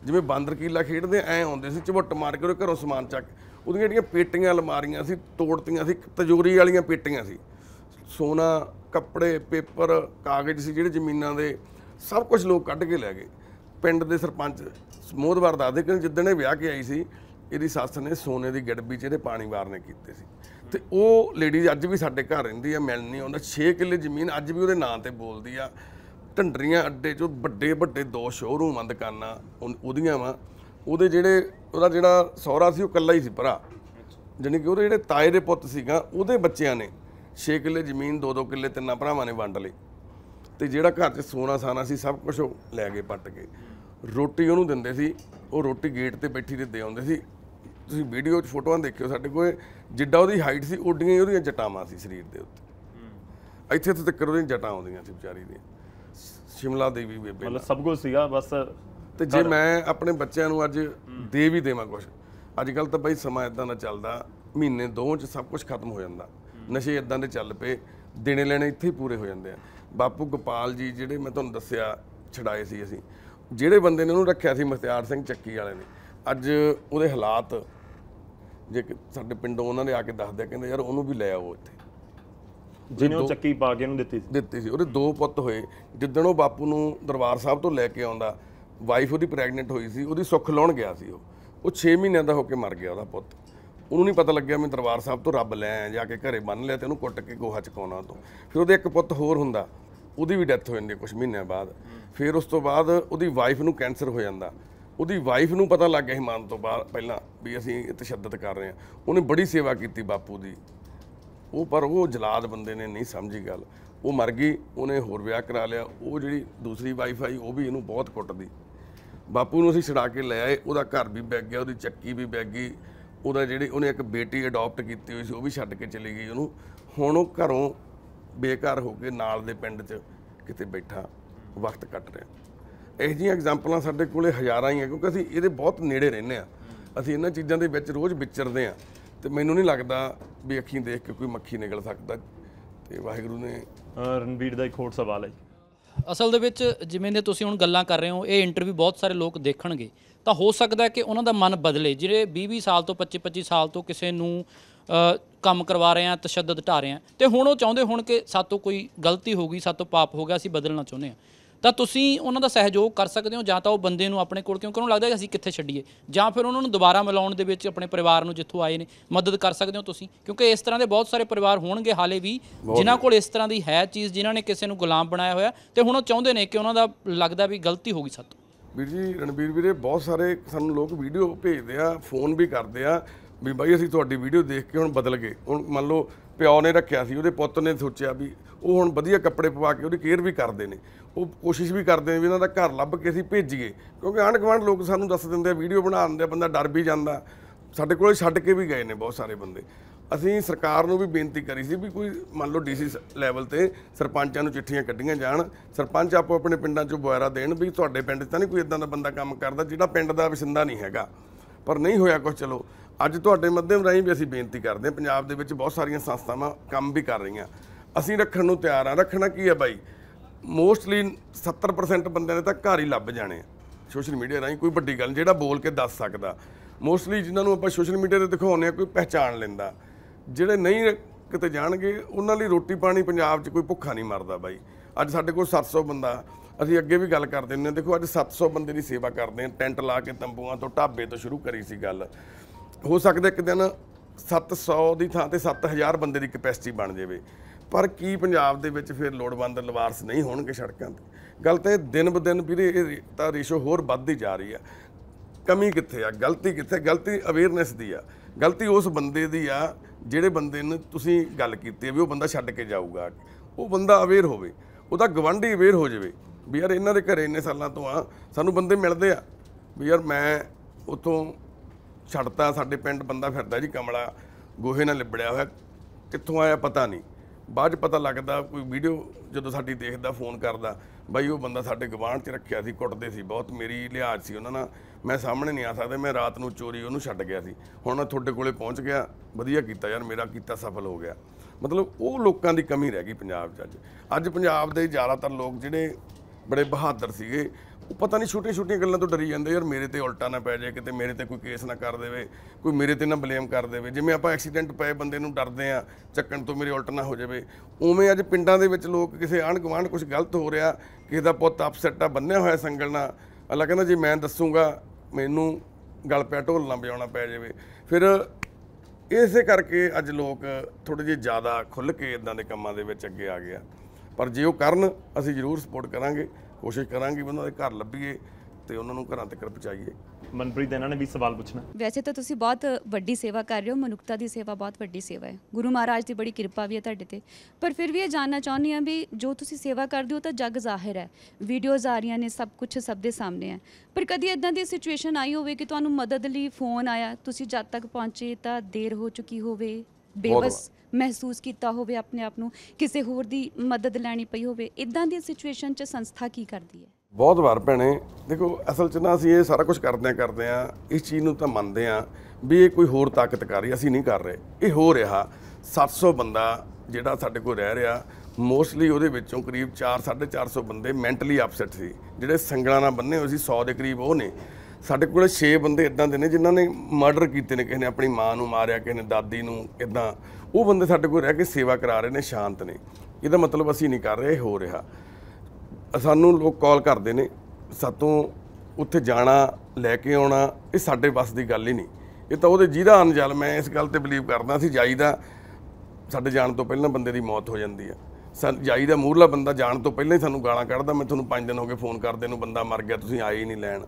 ਜਿਵੇਂ ਬਾਂਦਰ ਕੀਲਾ ਖੇਡਦੇ, ਐ ਆਉਂਦੇ ਸੀ ਝਵੱਟ ਮਾਰ ਕੇ ਉਹਦੇ ਘਰੋਂ ਸਮਾਨ ਚੱਕ। ਉਹਦੀਆਂ ਜਿਹੜੀਆਂ ਪੇਟੀਆਂ, ਅਲਮਾਰੀਆਂ ਸੀ, ਤੋੜਤੀਆਂ ਸੀ, ਤਜੋਰੀ ਵਾਲੀਆਂ ਪੇਟੀਆਂ ਸੀ। ਸੋਨਾ, ਕੱਪੜੇ, ਪੇਪਰ, ਕਾਗਜ਼ ਸੀ, ਜਿਹੜੇ ਜ਼ਮੀਨਾਂ ਦੇ, ਸਭ ਕੁਝ ਲੋਕ ਕੱਢ ਕੇ ਲੈ ਗਏ। ਪਿੰਡ ਦੇ ਸਰਪੰਚ ਮੋਹਦਵਾਰ ਦੱਸਦੇ ਕਿ ਜਿੱਦਣ ਇਹ ਵਿਆਹ ਕੇ ਆਈ ਸੀ, ਇਹਦੀ ਸੱਸ ਨੇ ਸੋਨੇ ਦੀ ਗੜਬੀ 'ਚ ਇਹਦੇ ਪਾਣੀ ਵਾਰਨੇ ਕੀਤੇ ਸੀ। ਤੇ ਉਹ ਲੇਡੀ ਅੱਜ ਵੀ ਸਾਡੇ ਘਰ ਰਹਿੰਦੀ ਆ, ਮਿਲਣ ਨਹੀਂ ਆਉਂਦਾ। 6 ਕਿੱਲੇ ਜ਼ਮੀਨ ਅੱਜ ਵੀ ਉਹਦੇ ਨਾਂ ਤੇ ਬੋਲਦੀ ਆ। ਢੰਡਰੀਆਂ ਅੱਡੇ 'ਚੋਂ ਵੱਡੇ ਵੱਡੇ ਦੋ ਸ਼ੋਰੂਮ ਆ ਦੁਕਾਨਾਂ ਉਨ- ਉਹਦੀਆਂ ਵਾ। ਉਹਦੇ ਜਿਹੜੇ, ਉਹਦਾ ਜਿਹੜਾ ਸਹੁਰਾ ਸੀ ਉਹ ਇਕੱਲਾ ਹੀ ਸੀ ਭਰਾ। ਜਾਣੀ ਕਿ ਉਹਦੇ ਜਿਹੜੇ ਤਾਏ ਦੇ ਪੁੱਤ ਸੀਗਾ, ਉਹਦੇ ਬੱਚਿਆਂ ਨੇ 6 ਕਿੱਲੇ ਜ਼ਮੀਨ 2-2 ਕਿੱਲੇ ਤਿੰਨਾਂ ਭਰਾਵਾਂ ਨੇ ਵੰਡ ਲਈ ਤੇ ਜਿਹੜਾ ਘਰ 'ਚ ਸੋਨਾ ਸਾਨਾ ਸੀ, ਸਭ ਕੁਝ ਉਹ ਲੈ ਗਏ ਪੱਟ ਕੇ ਰੋਟੀ ਉਹਨੂੰ ਦਿੰਦੇ ਸੀ ਉਹ ਰੋਟੀ ਗੇਟ ਤੇ ਬੈਠੀ ਦੇ ਦੇ ਆਉਂਦੇ ਸੀ। ਤੁਸੀਂ ਵੀਡੀਓ 'ਚ ਫੋਟੋਆਂ ਦੇਖਿਓ ਸਾਡੇ ਕੋਲ ਜਿੱਡਾ ਉਹਦੀ ਹਾਈਟ ਸੀ ਓਡੀਆਂ ਹੀ ਉਹਦੀਆਂ ਜਟਾਵਾਂ ਸੀ ਸਰੀਰ ਦੇ ਉੱਤੇ। ਇੱਥੇ ਇੱਥੇ ਤੱਕ ਉਹਦੀਆਂ ਜਟਾਂ ਆਉਂਦੀਆਂ ਸੀ ਵਿਚਾਰੀ ਦੀਆਂ। ਸ਼ਿਮਲਾ ਦੇਵੀ ਬੇਬੇ ਮਤਲਬ ਸਭ ਕੁਝ ਸੀਗਾ ਬਸ ਤੇ ਜੇ ਮੈਂ ਆਪਣੇ ਬੱਚਿਆਂ ਨੂੰ ਅੱਜ ਦੇ ਵੀ ਦੇਵਾਂ ਕੁਝ ਅੱਜ ਕੱਲ ਤਾਂ ਬਈ ਸਮਾਂ ਇਦਾਂ ਦਾ ਚੱਲਦਾ ਮਹੀਨੇ ਦੋ ਚ ਸਭ ਕੁਝ ਖਤਮ ਹੋ ਜਾਂਦਾ। ਨਸ਼ੇ ਇਦਾਂ ਦੇ ਚੱਲ ਪਏ ਦੇਣੇ ਲੈਣੇ ਇੱਥੇ ਹੀ ਪੂਰੇ ਹੋ ਜਾਂਦੇ ਆ। ਬਾਪੂ ਗੋਪਾਲ ਜੀ ਜਿਹੜੇ ਮੈਂ ਤੁਹਾਨੂੰ ਦੱਸਿਆ ਛਡਾਏ ਸੀ ਅਸੀਂ ਜਿਹੜੇ ਬੰਦੇ ਨੇ ਉਹਨੂੰ ਰੱਖਿਆ ਸੀ ਮੁਖਤਿਆਰ ਸਿੰਘ ਚੱਕੀ ਵਾਲੇ ਨੇ। ਅੱਜ ਉਹਦੇ ਹਾਲਾਤ ਜੇ ਸਾਡੇ ਪਿੰਡੋਂ ਉਹਨਾਂ ਨੇ ਆ ਕੇ ਦੱਸਦੇ ਕਹਿੰਦੇ ਯਾਰ ਉਹਨੂੰ ਵੀ ਲੈ ਆਓ ਇੱਥੇ। ਜਿਹਨੇ ਉਹ ਚੱਕੀ ਪਾ ਕੇ ਉਹਨੂੰ ਦਿੱਤੀ ਸੀ। ਦਿੱਤੀ ਸੀ ਉਹਦੇ ਦੋ ਪੁੱਤ ਹੋਏ। ਜਿੱਦਣ ਉਹ ਬਾਪੂ ਨੂੰ ਦਰਬਾਰ ਸਾਹਿਬ ਤੋਂ ਲੈ ਕੇ ਆਉਂਦਾ ਵਾਈਫ ਉਹਦੀ ਪ੍ਰੈਗਨੈਂਟ ਹੋਈ ਸੀ ਉਹਦੀ ਸੁੱਖ ਲਾਉਣ ਗਿਆ ਸੀ ਉਹ। ਉਹ 6 ਮਹੀਨਿਆਂ ਦਾ ਹੋ ਕੇ ਮਰ ਗਿਆ ਉਹਦਾ ਪੁੱਤ। ਉਹਨੂੰ ਨਹੀਂ ਪਤਾ ਲੱਗਿਆ ਮੈਂ ਦਰਬਾਰ ਸਾਹਿਬ ਤੋਂ ਰੱਬ ਲੈ ਆਇਆ ਜਾ ਕੇ ਘਰੇ ਬੰਨ ਲਿਆ ਤੇ ਉਹਨੂੰ ਕੁੱਟ ਕੇ ਗੋਹਾ ਚਕਾਉਣਾ ਤੋਂ। ਫਿਰ ਉਹਦੇ ਇੱਕ ਪੁੱਤ ਹੋਰ ਹੁੰਦਾ ਉਹਦੀ ਵੀ ਡੈਥ ਹੋ ਜਾਂਦੀ ਕੁਝ ਮਹੀਨਿਆਂ ਬਾਅਦ। ਫਿਰ ਉਸ ਤੋਂ ਬਾਅਦ ਉਹਦੀ ਵਾਈਫ ਨੂੰ ਕੈਂਸਰ ਹੋ ਜਾਂਦਾ। ਉਹਦੀ ਵਾਈਫ ਨੂੰ ਪਤਾ ਲੱਗ ਗਿਆ ਸੀ ਮਾਨ ਤੋਂ ਬਾਅਦ ਪਹਿਲਾਂ ਵੀ ਅਸੀਂ ਤਸ਼ੱਦਦ ਕਰ ਰਹੇ ਹਾਂ। ਉਹਨੇ ਬੜੀ ਸੇਵਾ ਕੀਤੀ ਬਾਪੂ ਦੀ। ਉਹ ਪਰ ਉਹ ਜਲਾਦ ਬੰਦੇ ਨੇ ਨਹੀਂ ਸਮਝੀ ਗੱਲ। ਉਹ ਮਰ ਗਈ, ਉਹਨੇ ਹੋਰ ਵਿਆਹ ਕਰਾ ਲਿਆ। ਉਹ ਜਿਹੜੀ ਦੂਸਰੀ ਵਾਈਫ ਆਈ, ਉਹ ਵੀ ਇਹਨੂੰ ਬਹੁਤ ਕੁੱਟਦੀ। ਬਾਪੂ ਨੂੰ ਅਸੀਂ ਛਡਾ ਕੇ ਲੈ ਆਏ। ਉਹਦਾ ਘਰ ਵੀ ਵਿਕ ਗਿਆ, ਉਹਦੀ ਚੱਕੀ ਵੀ ਵਿਕ ਗਈ। ਉਹਦਾ ਜਿਹੜੀ ਉਹਨੇ ਇੱਕ ਬੇਟੀ ਅਡਾਪਟ ਕੀਤੀ ਹੋਈ ਸੀ, ਉਹ ਵੀ ਛੱਡ ਕੇ ਚਲੀ ਗਈ ਉਹਨੂੰ। ਹੁਣ ਉਹ ਘਰੋਂ ਬੇਕਾਰ ਹੋ ਕੇ ਨਾਲ ਦੇ ਪਿੰਡ 'ਚ ਕਿਤੇ ਬੈਠਾ। ਵਕਤ ਕੱਟ ਰਿਹਾ। ਇਹੋ ਜਿਹੀਆਂ ਐਗਜ਼ਾਮਪਲਾਂ ਸਾਡੇ ਕੋਲੇ ਹਜ਼ਾਰਾਂ ਹੀ ਆ ਕਿਉਂਕਿ ਅਸੀਂ ਇਹਦੇ ਬਹੁਤ ਨੇੜੇ ਰਹਿੰਦੇ ਆ ਅਸੀਂ ਇਹਨਾਂ ਚੀਜ਼ਾਂ ਦੇ ਵਿੱਚ ਰੋਜ਼ ਵਿਚਰਦੇ ਆ ਤੇ ਮੈਨੂੰ ਨਹੀਂ ਲੱਗਦਾ ਵੀ ਅੱਖੀਂ ਦੇਖ ਕੇ ਕੋਈ ਮੱਖੀ ਨਿਕਲ ਸਕਦਾ। ਤੇ ਵਾਹਿਗੁਰੂ ਨੇ ਰਣਵੀਰ ਦਾ ਇੱਕ ਹੋਰ ਸਵਾਲ ਹੈ ਜੀ। ਅਸਲ ਦੇ ਵਿੱਚ ਜਿਵੇਂ ਦੇ ਤੁਸੀਂ ਹੁਣ ਗੱਲਾਂ ਕਰ ਰਹੇ ਹੋ ਇਹ ਇੰਟਰਵਿਊ ਬਹੁਤ ਸਾਰੇ ਲੋਕ ਦੇਖਣਗੇ। ਤਾਂ ਹੋ ਸਕਦਾ ਹੈ ਕਿ ਉਹਨਾਂ ਦਾ ਮਨ ਬਦਲੇ। ਜਿਹੜੇ 20-20 ਸਾਲ ਤੋਂ 25-25 ਸਾਲ ਤੋਂ ਕਿਸੇ ਨੂੰ ਕੰਮ ਕਰਵਾ ਰਹੇ ਆ ਤਸ਼ੱਦਦ ਢਾ ਰਹੇ ਆ ਤੇ ਹੁਣ ਉਹ ਚਾਹੁੰਦੇ ਹੁਣ ਕਿ ਸਾਤੋਂ ਕੋਈ ਗਲਤੀ ਹੋ ਗਈ ਸਾਤੋਂ ਪਾਪ ਹੋ ਗਿਆ ਅਸੀਂ ਬਦਲਣਾ ਚਾਹੁੰਦੇ ਆ ਤਾਂ ਤੁਸੀਂ ਉਹਨਾਂ ਦਾ ਸਹਿਯੋਗ ਕਰ ਸਕਦੇ ਹੋ ਜਾਂ ਤਾਂ ਉਹ ਬੰਦੇ ਨੂੰ ਆਪਣੇ ਕੋਲ ਕਿਉਂਕਿ ਉਹਨੂੰ ਲੱਗਦਾ ਕਿ ਅਸੀਂ ਕਿੱਥੇ ਛੱਡੀਏ। ਜਾਂ ਫਿਰ ਉਹਨਾਂ ਨੂੰ ਦੁਬਾਰਾ ਮਿਲਾਉਣ ਦੇ ਵਿੱਚ ਆਪਣੇ ਪਰਿਵਾਰ ਨੂੰ ਜਿੱਥੋਂ ਆਏ ਨੇ ਮਦਦ ਕਰ ਸਕਦੇ ਹੋ ਤੁਸੀਂ। ਕਿਉਂਕਿ ਇਸ ਤਰ੍ਹਾਂ ਦੇ ਬਹੁਤ ਸਾਰੇ ਪਰਿਵਾਰ ਹੋਣਗੇ ਹਾਲੇ ਵੀ ਜਿਨ੍ਹਾਂ ਕੋਲ ਇਸ ਤਰ੍ਹਾਂ ਦੀ ਹੈ ਚੀਜ਼ ਜਿਨ੍ਹਾਂ ਨੇ ਕਿਸੇ ਨੂੰ ਗੁਲਾਮ ਬਣਾਇਆ ਹੋਇਆ। ਤੇ ਹੁਣ ਉਹ ਚਾਹੁੰਦੇ ਨੇ ਕਿ ਉਹਨਾਂ ਦਾ ਲੱਗਦਾ ਵੀ ਗਲਤੀ ਹੋ ਗਈ ਸਾਤੋਂ ਵੀਰ ਜੀ ਰਣਬੀਰ ਵੀਰੇ ਬਹੁਤ ਸਾਰੇ ਸਾਨੂੰ ਲੋਕ ਵੀਡੀਓ ਭੇਜਦੇ ਆ ਫੋਨ ਵੀ ਕਰਦੇ ਆ। ਵੀ ਬਾਈ ਅਸੀਂ ਤੁਹਾਡੀ ਵੀਡੀਓ ਦੇਖ ਕੇ ਹੁਣ ਬਦਲ ਗਏ। ਹੁਣ ਮੰਨ ਲਓ ਪਿਓ ਨੇ ਰੱਖਿਆ ਸੀ, ਉਹਦੇ ਪੁੱਤ ਨੇ ਸੋਚਿਆ ਵੀ ਉਹ ਹੁਣ ਵਧੀਆ ਕੱਪੜੇ ਪਵਾ ਕੇ ਉਹਦੀ ਕੇਅਰ ਵੀ ਕਰਦੇ ਨੇ। ਉਹ ਕੋਸ਼ਿਸ਼ ਵੀ ਕਰਦੇ ਨੇ ਵੀ ਇਹਨਾਂ ਦਾ ਘਰ ਲੱਭ ਕੇ ਅਸੀਂ ਭੇਜੀਏ। ਕਿਉਂਕਿ ਆਂਢ ਗੁਆਂਢ ਲੋਕ ਸਾਨੂੰ ਦੱਸ ਦਿੰਦੇ ਆ, ਵੀਡੀਓ ਬਣਾ ਦਿੰਦੇ ਆ, ਬੰਦਾ ਡਰ ਵੀ ਜਾਂਦਾ। ਸਾਡੇ ਕੋਲੇ ਛੱਡ ਕੇ ਵੀ ਗਏ ਨੇ ਬਹੁਤ ਸਾਰੇ ਬੰਦੇ। ਅਸੀਂ ਸਰਕਾਰ ਨੂੰ ਵੀ ਬੇਨਤੀ ਕਰੀ ਸੀ ਵੀ ਕੋਈ ਮੰਨ ਲਓ ਡੀਸੀ ਲੈਵਲ ਤੇ ਸਰਪੰਚਾਂ ਨੂੰ ਚਿੱਠੀਆਂ ਕੱਢੀਆਂ ਜਾਣ। ਸਰਪੰਚ ਆਪੋ ਆਪਣੇ ਪਿੰਡਾਂ 'ਚੋਂ ਬੁਆਇਰਾ ਦੇਣ ਵੀ ਤੁਹਾਡੇ ਪਿੰਡ 'ਚ ਤਾਂ ਨਹੀਂ ਕੋਈ ਇਦਾਂ ਦਾ ਬੰਦਾ ਕੰਮ ਕਰਦਾ, ਜਿਹੜਾ ਪਿੰਡ ਦਾ ਵਸਿੰਦਾ ਨਹੀਂ ਹੈਗਾ। ਪਰ ਨਹੀਂ ਹੋਇਆ ਕੁਝ ਚਲੋ। ਅੱਜ ਤੁਹਾਡੇ ਮਾਧਿਅਮ ਰਾਹੀਂ ਵੀ ਅਸੀਂ ਬੇਨਤੀ ਕਰਦੇ ਹਾਂ ਪੰਜਾਬ ਦੇ ਵਿੱਚ ਬਹੁਤ ਸਾਰੀਆਂ ਸੰਸਥਾਵਾਂ ਕੰਮ ਵੀ ਕਰ ਰਹੀਆਂ। ਅਸੀਂ ਰੱਖਣ ਨੂੰ ਤਿਆਰ ਆ ਰੱਖਣਾ ਕੀ ਹੈ ਬਾਈ? ਮੋਸਟਲੀ 70% ਬੰਦਿਆਂ ਨੇ ਤਾਂ ਘਰ ਹੀ ਲੱਭ ਜਾਣੇ ਸੋਸ਼ਲ ਮੀਡੀਆ ਰਾਹੀਂ ਕੋਈ ਵੱਡੀ ਗੱਲ ਨਹੀਂ, ਜਿਹੜਾ ਬੋਲ ਕੇ ਦੱਸ ਸਕਦਾ। ਮੋਸਟਲੀ ਜਿਨ੍ਹਾਂ ਨੂੰ ਆਪਾਂ ਸੋਸ਼ਲ ਮੀਡੀਆ ਤੇ ਦਿਖਾਉਂਦੇ ਆ ਕੋਈ ਪਹਿਚਾਣ ਲੈਂਦਾ। ਜਿਹੜੇ ਨਹੀਂ ਕਿਤੇ ਜਾਣਗੇ ਉਹਨਾਂ ਲਈ ਰੋਟੀ ਪਾਣੀ ਪੰਜਾਬ 'ਚ ਕੋਈ ਭੁੱਖਾ ਨਹੀਂ ਮਰਦਾ ਬਾਈ। ਅੱਜ ਸਾਡੇ ਕੋਲ 700 ਬੰਦਾ ਅਸੀਂ ਅੱਗੇ ਵੀ ਗੱਲ ਕਰਦੇ ਹੁੰਦੇ ਹਾਂ। ਦੇਖੋ ਅੱਜ 700 ਬੰਦੇ ਦੀ ਸੇਵਾ ਕਰਦੇ ਹਾਂ। ਟੈਂਟ ਲਾ ਕੇ ਤੰਬੂਆਂ ਤੋਂ ਢਾਬੇ ਤੋਂ ਸ਼ੁਰੂ ਕਰੀ ਸੀ ਗੱਲ। ਹੋ ਸਕਦਾ ਇੱਕ ਦਿਨ 700 ਦੀ ਥਾਂ ਤੇ 7000 ਬੰਦੇ ਦੀ ਕਪੈਸਿਟੀ ਬਣ ਜਾਵੇ। ਪਰ ਕੀ ਪੰਜਾਬ ਦੇ ਵਿੱਚ ਫਿਰ ਲੋੜਵੰਦ ਲਵਾਰਸ ਨਹੀਂ ਹੋਣਗੇ ਸੜਕਾਂ ਤੇ? ਗੱਲ ਤਾਂ ਇਹ ਦਿਨ ਬ ਦਿਨ ਵੀਰੇ, ਇਹ ਤਾਂ ਰੇਸ਼ੋ ਹੋਰ ਵੱਧਦੀ ਜਾ ਰਹੀ ਆ। ਕਮੀ ਕਿੱਥੇ ਆ? ਗਲਤੀ ਕਿੱਥੇ? ਗਲਤੀ ਅਵੇਅਰਨੈਸ ਦੀ ਆ। ਗਲਤੀ ਉਸ ਬੰਦੇ ਦੀ ਆ, ਜਿਹੜੇ ਬੰਦੇ ਨੂੰ ਤੁਸੀਂ ਗੱਲ ਕੀਤੀ ਹੈ ਵੀ ਉਹ ਬੰਦਾ ਛੱਡ ਕੇ ਜਾਊਗਾ। ਉਹ ਬੰਦਾ ਅਵੇਅਰ ਹੋਵੇ। ਉਹਦਾ ਗਵਾਂਢੀ ਅਵੇਅਰ ਹੋ ਜਾਵੇ ਵੀ ਯਾਰ ਇਹਨਾਂ ਦੇ ਘਰੇ ਇੰਨੇ ਸਾਲਾਂ ਤੋਂ ਆ, ਸਾਨੂੰ ਬੰਦੇ ਮਿਲਦੇ ਆ। ਵੀ ਯਾਰ ਮੈਂ ਉਥੋਂ ਛੱਡਤਾ, ਸਾਡੇ ਪਿੰਡ ਬੰਦਾ ਫਿਰਦਾ ਜੀ ਕਮਲਾ, ਗੋਹੇ ਨਾਲ ਲਿਬੜਿਆ ਹੋਇਆ, ਕਿੱਥੋਂ ਆਇਆ ਪਤਾ ਨਹੀਂ। ਬਾਅਦ ਚ ਪਤਾ ਲੱਗਦਾ, ਕੋਈ ਵੀਡੀਓ ਜਦੋਂ ਸਾਡੀ ਦੇਖਦਾ, ਫੋਨ ਕਰਦਾ, ਬਾਈ ਉਹ ਬੰਦਾ ਸਾਡੇ ਗਵਾਂਢ 'ਚ ਰੱਖਿਆ ਸੀ, ਕੁੱਟਦੇ ਸੀ ਬਹੁਤ, ਮੇਰੀ ਲਿਹਾਜ਼ ਸੀ ਉਹਨਾਂ ਨਾਲ। ਮੈਂ ਸਾਹਮਣੇ ਨਹੀਂ ਆ ਸਕਦਾ, ਮੈਂ ਰਾਤ ਨੂੰ ਚੋਰੀ ਉਹਨੂੰ ਛੱਡ ਗਿਆ ਸੀ। ਹੁਣ ਮੈਂ ਤੁਹਾਡੇ ਕੋਲੇ ਪਹੁੰਚ ਗਿਆ, ਵਧੀਆ ਕੀਤਾ ਯਾਰ, ਮੇਰਾ ਕੀਤਾ ਸਫਲ ਹੋ ਗਿਆ। ਮਤਲਬ ਉਹ ਲੋਕਾਂ ਦੀ ਕਮੀ ਰਹਿ ਗਈ ਪੰਜਾਬ 'ਚ ਅੱਜ। ਅੱਜ ਪੰਜਾਬ ਦੇ ਜ਼ਿਆਦਾਤਰ ਲੋਕ ਜਿਹੜੇ ਬੜੇ ਬਹਾਦਰ ਸੀਗੇ। ਉਹ ਪਤਾ ਨਹੀਂ ਛੋਟੀਆਂ ਛੋਟੀਆਂ ਗੱਲਾਂ ਤੋਂ ਡਰੀ ਜਾਂਦੇ, ਯਾਰ ਮੇਰੇ ਤੇ ਉਲਟਾ ਨਾ ਪੈ ਜਾਏ, ਕਿਤੇ ਮੇਰੇ ਤੇ ਕੋਈ ਕੇਸ ਨਾ ਕਰ ਦੇਵੇ, ਕੋਈ ਮੇਰੇ ਤੇ ਨਾ ਬਲੇਮ ਕਰ ਦੇਵੇ। ਜਿਵੇਂ ਆਪਾਂ ਐਕਸੀਡੈਂਟ ਪਏ ਬੰਦੇ ਨੂੰ ਡਰਦੇ ਆ ਚੱਕਣ ਤੋਂ ਮੇਰੇ ਉਲਟ ਨਾ ਹੋ ਜਾਵੇ, ਉਵੇਂ ਅੱਜ ਪਿੰਡਾਂ ਦੇ ਵਿੱਚ ਲੋਕ ਕਿਸੇ ਆਂਢ ਗੁਆਂਢ ਕੁਝ ਗਲਤ ਹੋ ਰਿਹਾ, ਕਿਸੇ ਦਾ ਪੁੱਤ ਅਪਸੈਟ ਆ, ਬੰਨਿਆ ਹੋਇਆ ਸੰਗਲ ਨਾਲ, ਅੱਲਾ ਕਹਿੰਦਾ ਜੇ ਮੈਂ ਦੱਸੂਗਾ, ਮੈਨੂੰ ਗਲ ਪਿਆ, ਢੋਲ ਨਾ ਵਜਾਉਣਾ ਪੈ ਜਾਵੇ। ਫਿਰ ਇਸੇ ਕਰਕੇ ਅੱਜ ਲੋਕ ਥੋੜੇ ਜਿਹਾ ਜ਼ਿਆਦਾ ਖੁੱਲ ਕੇ ਇਦਾਂ ਦੇ ਕੰਮਾਂ ਦੇ ਵਿੱਚ ਅੱਗੇ ਆ ਗਏ ਆ। ਪਰ ਜੇ ਉਹ ਕਰਨ ਅਸੀਂ ਜ਼ਰੂਰ ਸਪੋਰਟ ਕਰਾਂਗੇ ਕੋਸ਼ਿਸ਼ ਕਰਾਂਗੇ ਵੀ ਉਹਨਾਂ ਦੇ ਘਰ ਲੱਭੀਏ ਤੇ ਉਹਨਾਂ ਨੂੰ ਘਰਾਂ ਤੱਕ ਪਹੁੰਚਾਈਏ। ਮਨਪ੍ਰੀਤ ਇਹਨਾਂ ਨੇ ਵੀ ਸਵਾਲ ਪੁੱਛਣਾ। ਵੈਸੇ ਤਾਂ ਤੁਸੀਂ ਬਹੁਤ ਵੱਡੀ ਸੇਵਾ ਕਰ ਰਹੇ ਹੋ ਮਨੁੱਖਤਾ ਦੀ ਸੇਵਾ ਬਹੁਤ ਵੱਡੀ ਸੇਵਾ ਹੈ। ਗੁਰੂ ਮਹਾਰਾਜ ਦੀ ਬੜੀ ਕਿਰਪਾ ਵੀ ਹੈ ਤੁਹਾਡੇ ਤੇ। ਪਰ ਫਿਰ ਵੀ ਇਹ ਜਾਨਣਾ ਚਾਹੁੰਦੀ ਹਾਂ ਵੀ ਜੋ ਤੁਸੀਂ ਸੇਵਾ ਕਰਦੇ ਹੋ ਤਾਂ ਜੱਗ ਜ਼ਾਹਿਰ ਹੈ। ਵੀਡੀਓਜ਼ ਆ ਰਹੀਆਂ ਨੇ ਸਭ ਕੁਝ ਸਭ ਦੇ ਸਾਹਮਣੇ ਹੈ। ਪਰ ਕਦੀ ਇਦਾਂ ਦੀ ਸਿਚੁਏਸ਼ਨ ਆਈ ਹੋਵੇ ਕਿ ਤੁਹਾਨੂੰ ਮਦਦ ਲਈ ਫੋਨ ਆਇਆ ਤੁਸੀਂ ਜਦ ਤੱਕ ਪਹੁੰਚੇ ਤਾਂ ਦੇਰ ਹੋ ਚੁੱਕੀ ਹੋਵੇ ਬੇਬਸ ਮਹਿਸੂਸ ਕੀਤਾ ਹੋਵੇ ਆਪਣੇ ਆਪ ਨੂੰ, ਕਿਸੇ ਹੋਰ ਦੀ ਮਦਦ ਲੈਣੀ ਪਈ ਹੋਵੇ ਇਦਾਂ ਦੀ ਸਿਚੁਏਸ਼ਨ 'ਚ ਸੰਸਥਾ ਕੀ ਕਰਦੀ ਹੈ? ਬਹੁਤ ਵਾਰ ਭੈਣੇ, ਦੇਖੋ, ਅਸਲ 'ਚ ਨਾ ਅਸੀਂ ਇਹ ਸਾਰਾ ਕੁਝ ਕਰਦੇ ਆ ਕਰਦੇ ਆ ਇਸ ਚੀਜ਼ ਨੂੰ ਤਾਂ ਮੰਨਦੇ ਆ ਵੀ ਇਹ ਕੋਈ ਹੋਰ ਤਾਕਤਕਾਰੀ ਅਸੀਂ ਨਹੀਂ ਕਰ ਰਹੇ। ਇਹ ਹੋ ਰਿਹਾ 700 ਬੰਦਾ ਜਿਹੜਾ ਸਾਡੇ ਕੋਲ ਰਹਿ ਰਿਹਾ ਮੋਸਟਲੀ ਉਹਦੇ ਵਿੱਚੋਂ ਕਰੀਬ 4 450 ਬੰਦੇ ਮੈਂਟਲੀ ਅਪਸੈਟ ਸੀ। ਜਿਹੜੇ ਸੰਗਲਾਂ ਨਾਲ ਬੰਨੇ ਹੋਏ ਸੀ 100 ਦੇ ਕਰੀਬ ਉਹ ਨੇ। ਸਾਡੇ ਕੋਲ 6 ਬੰਦੇ ਇਦਾਂ ਦੇ ਨੇ ਜਿਨ੍ਹਾਂ ਨੇ ਮਰਡਰ ਕੀਤੇ ਨੇ, ਕਿਸੇ ਨੇ ਆਪਣੀ ਮਾਂ ਨੂੰ ਮਾਰਿਆ, ਕਿਸੇ ਨੇ ਦਾਦੀ ਨੂੰ ਇਦਾਂ ਉਹ ਬੰਦੇ ਸਾਡੇ ਕੋਲ ਰਹਿ ਕੇ ਸੇਵਾ ਕਰਾ ਰਹੇ ਨੇ, ਸ਼ਾਂਤ ਨੇ। ਇਹਦਾ ਮਤਲਬ ਅਸੀਂ ਨਹੀਂ ਕਰ ਰਹੇ, ਹੋ ਰਿਹਾ। ਸਾਨੂੰ ਲੋਕ ਕਾਲ ਕਰਦੇ ਨੇ, ਸਾਤੋਂ ਉੱਥੇ ਜਾਣਾ, ਲੈ ਕੇ ਆਉਣਾ, ਇਹ ਸਾਡੇ ਵੱਸ ਦੀ ਗੱਲ ਹੀ ਨਹੀਂ। ਇਹ ਤਾਂ ਉਹਦੇ ਜਿਹਦਾ ਅਨਜਲ ਮੈਂ ਇਸ ਗੱਲ ਤੇ ਬਲੀਵ ਕਰਦਾ ਸੀ ਜਾਈਦਾ ਸਾਡੇ ਜਾਣ ਤੋਂ ਪਹਿਲਾਂ ਬੰਦੇ ਦੀ ਮੌਤ ਹੋ ਜਾਂਦੀ ਆ। ਸਾ ਜਾਈਦਾ ਮੂਹਰਲਾ ਬੰਦਾ ਜਾਣ ਤੋਂ ਪਹਿਲਾਂ ਹੀ ਸਾਨੂੰ ਗਾਲਾਂ ਕੱਢਦਾ, ਮੈਂ ਤੁਹਾਨੂੰ 5 ਦਿਨ ਹੋ ਗਏ ਫੋਨ ਕਰਦੇ ਨੂੰ, ਬੰਦਾ ਮਰ ਗਿਆ, ਤੁਸੀਂ ਆਏ ਹੀ ਨਹੀਂ ਲੈਣ।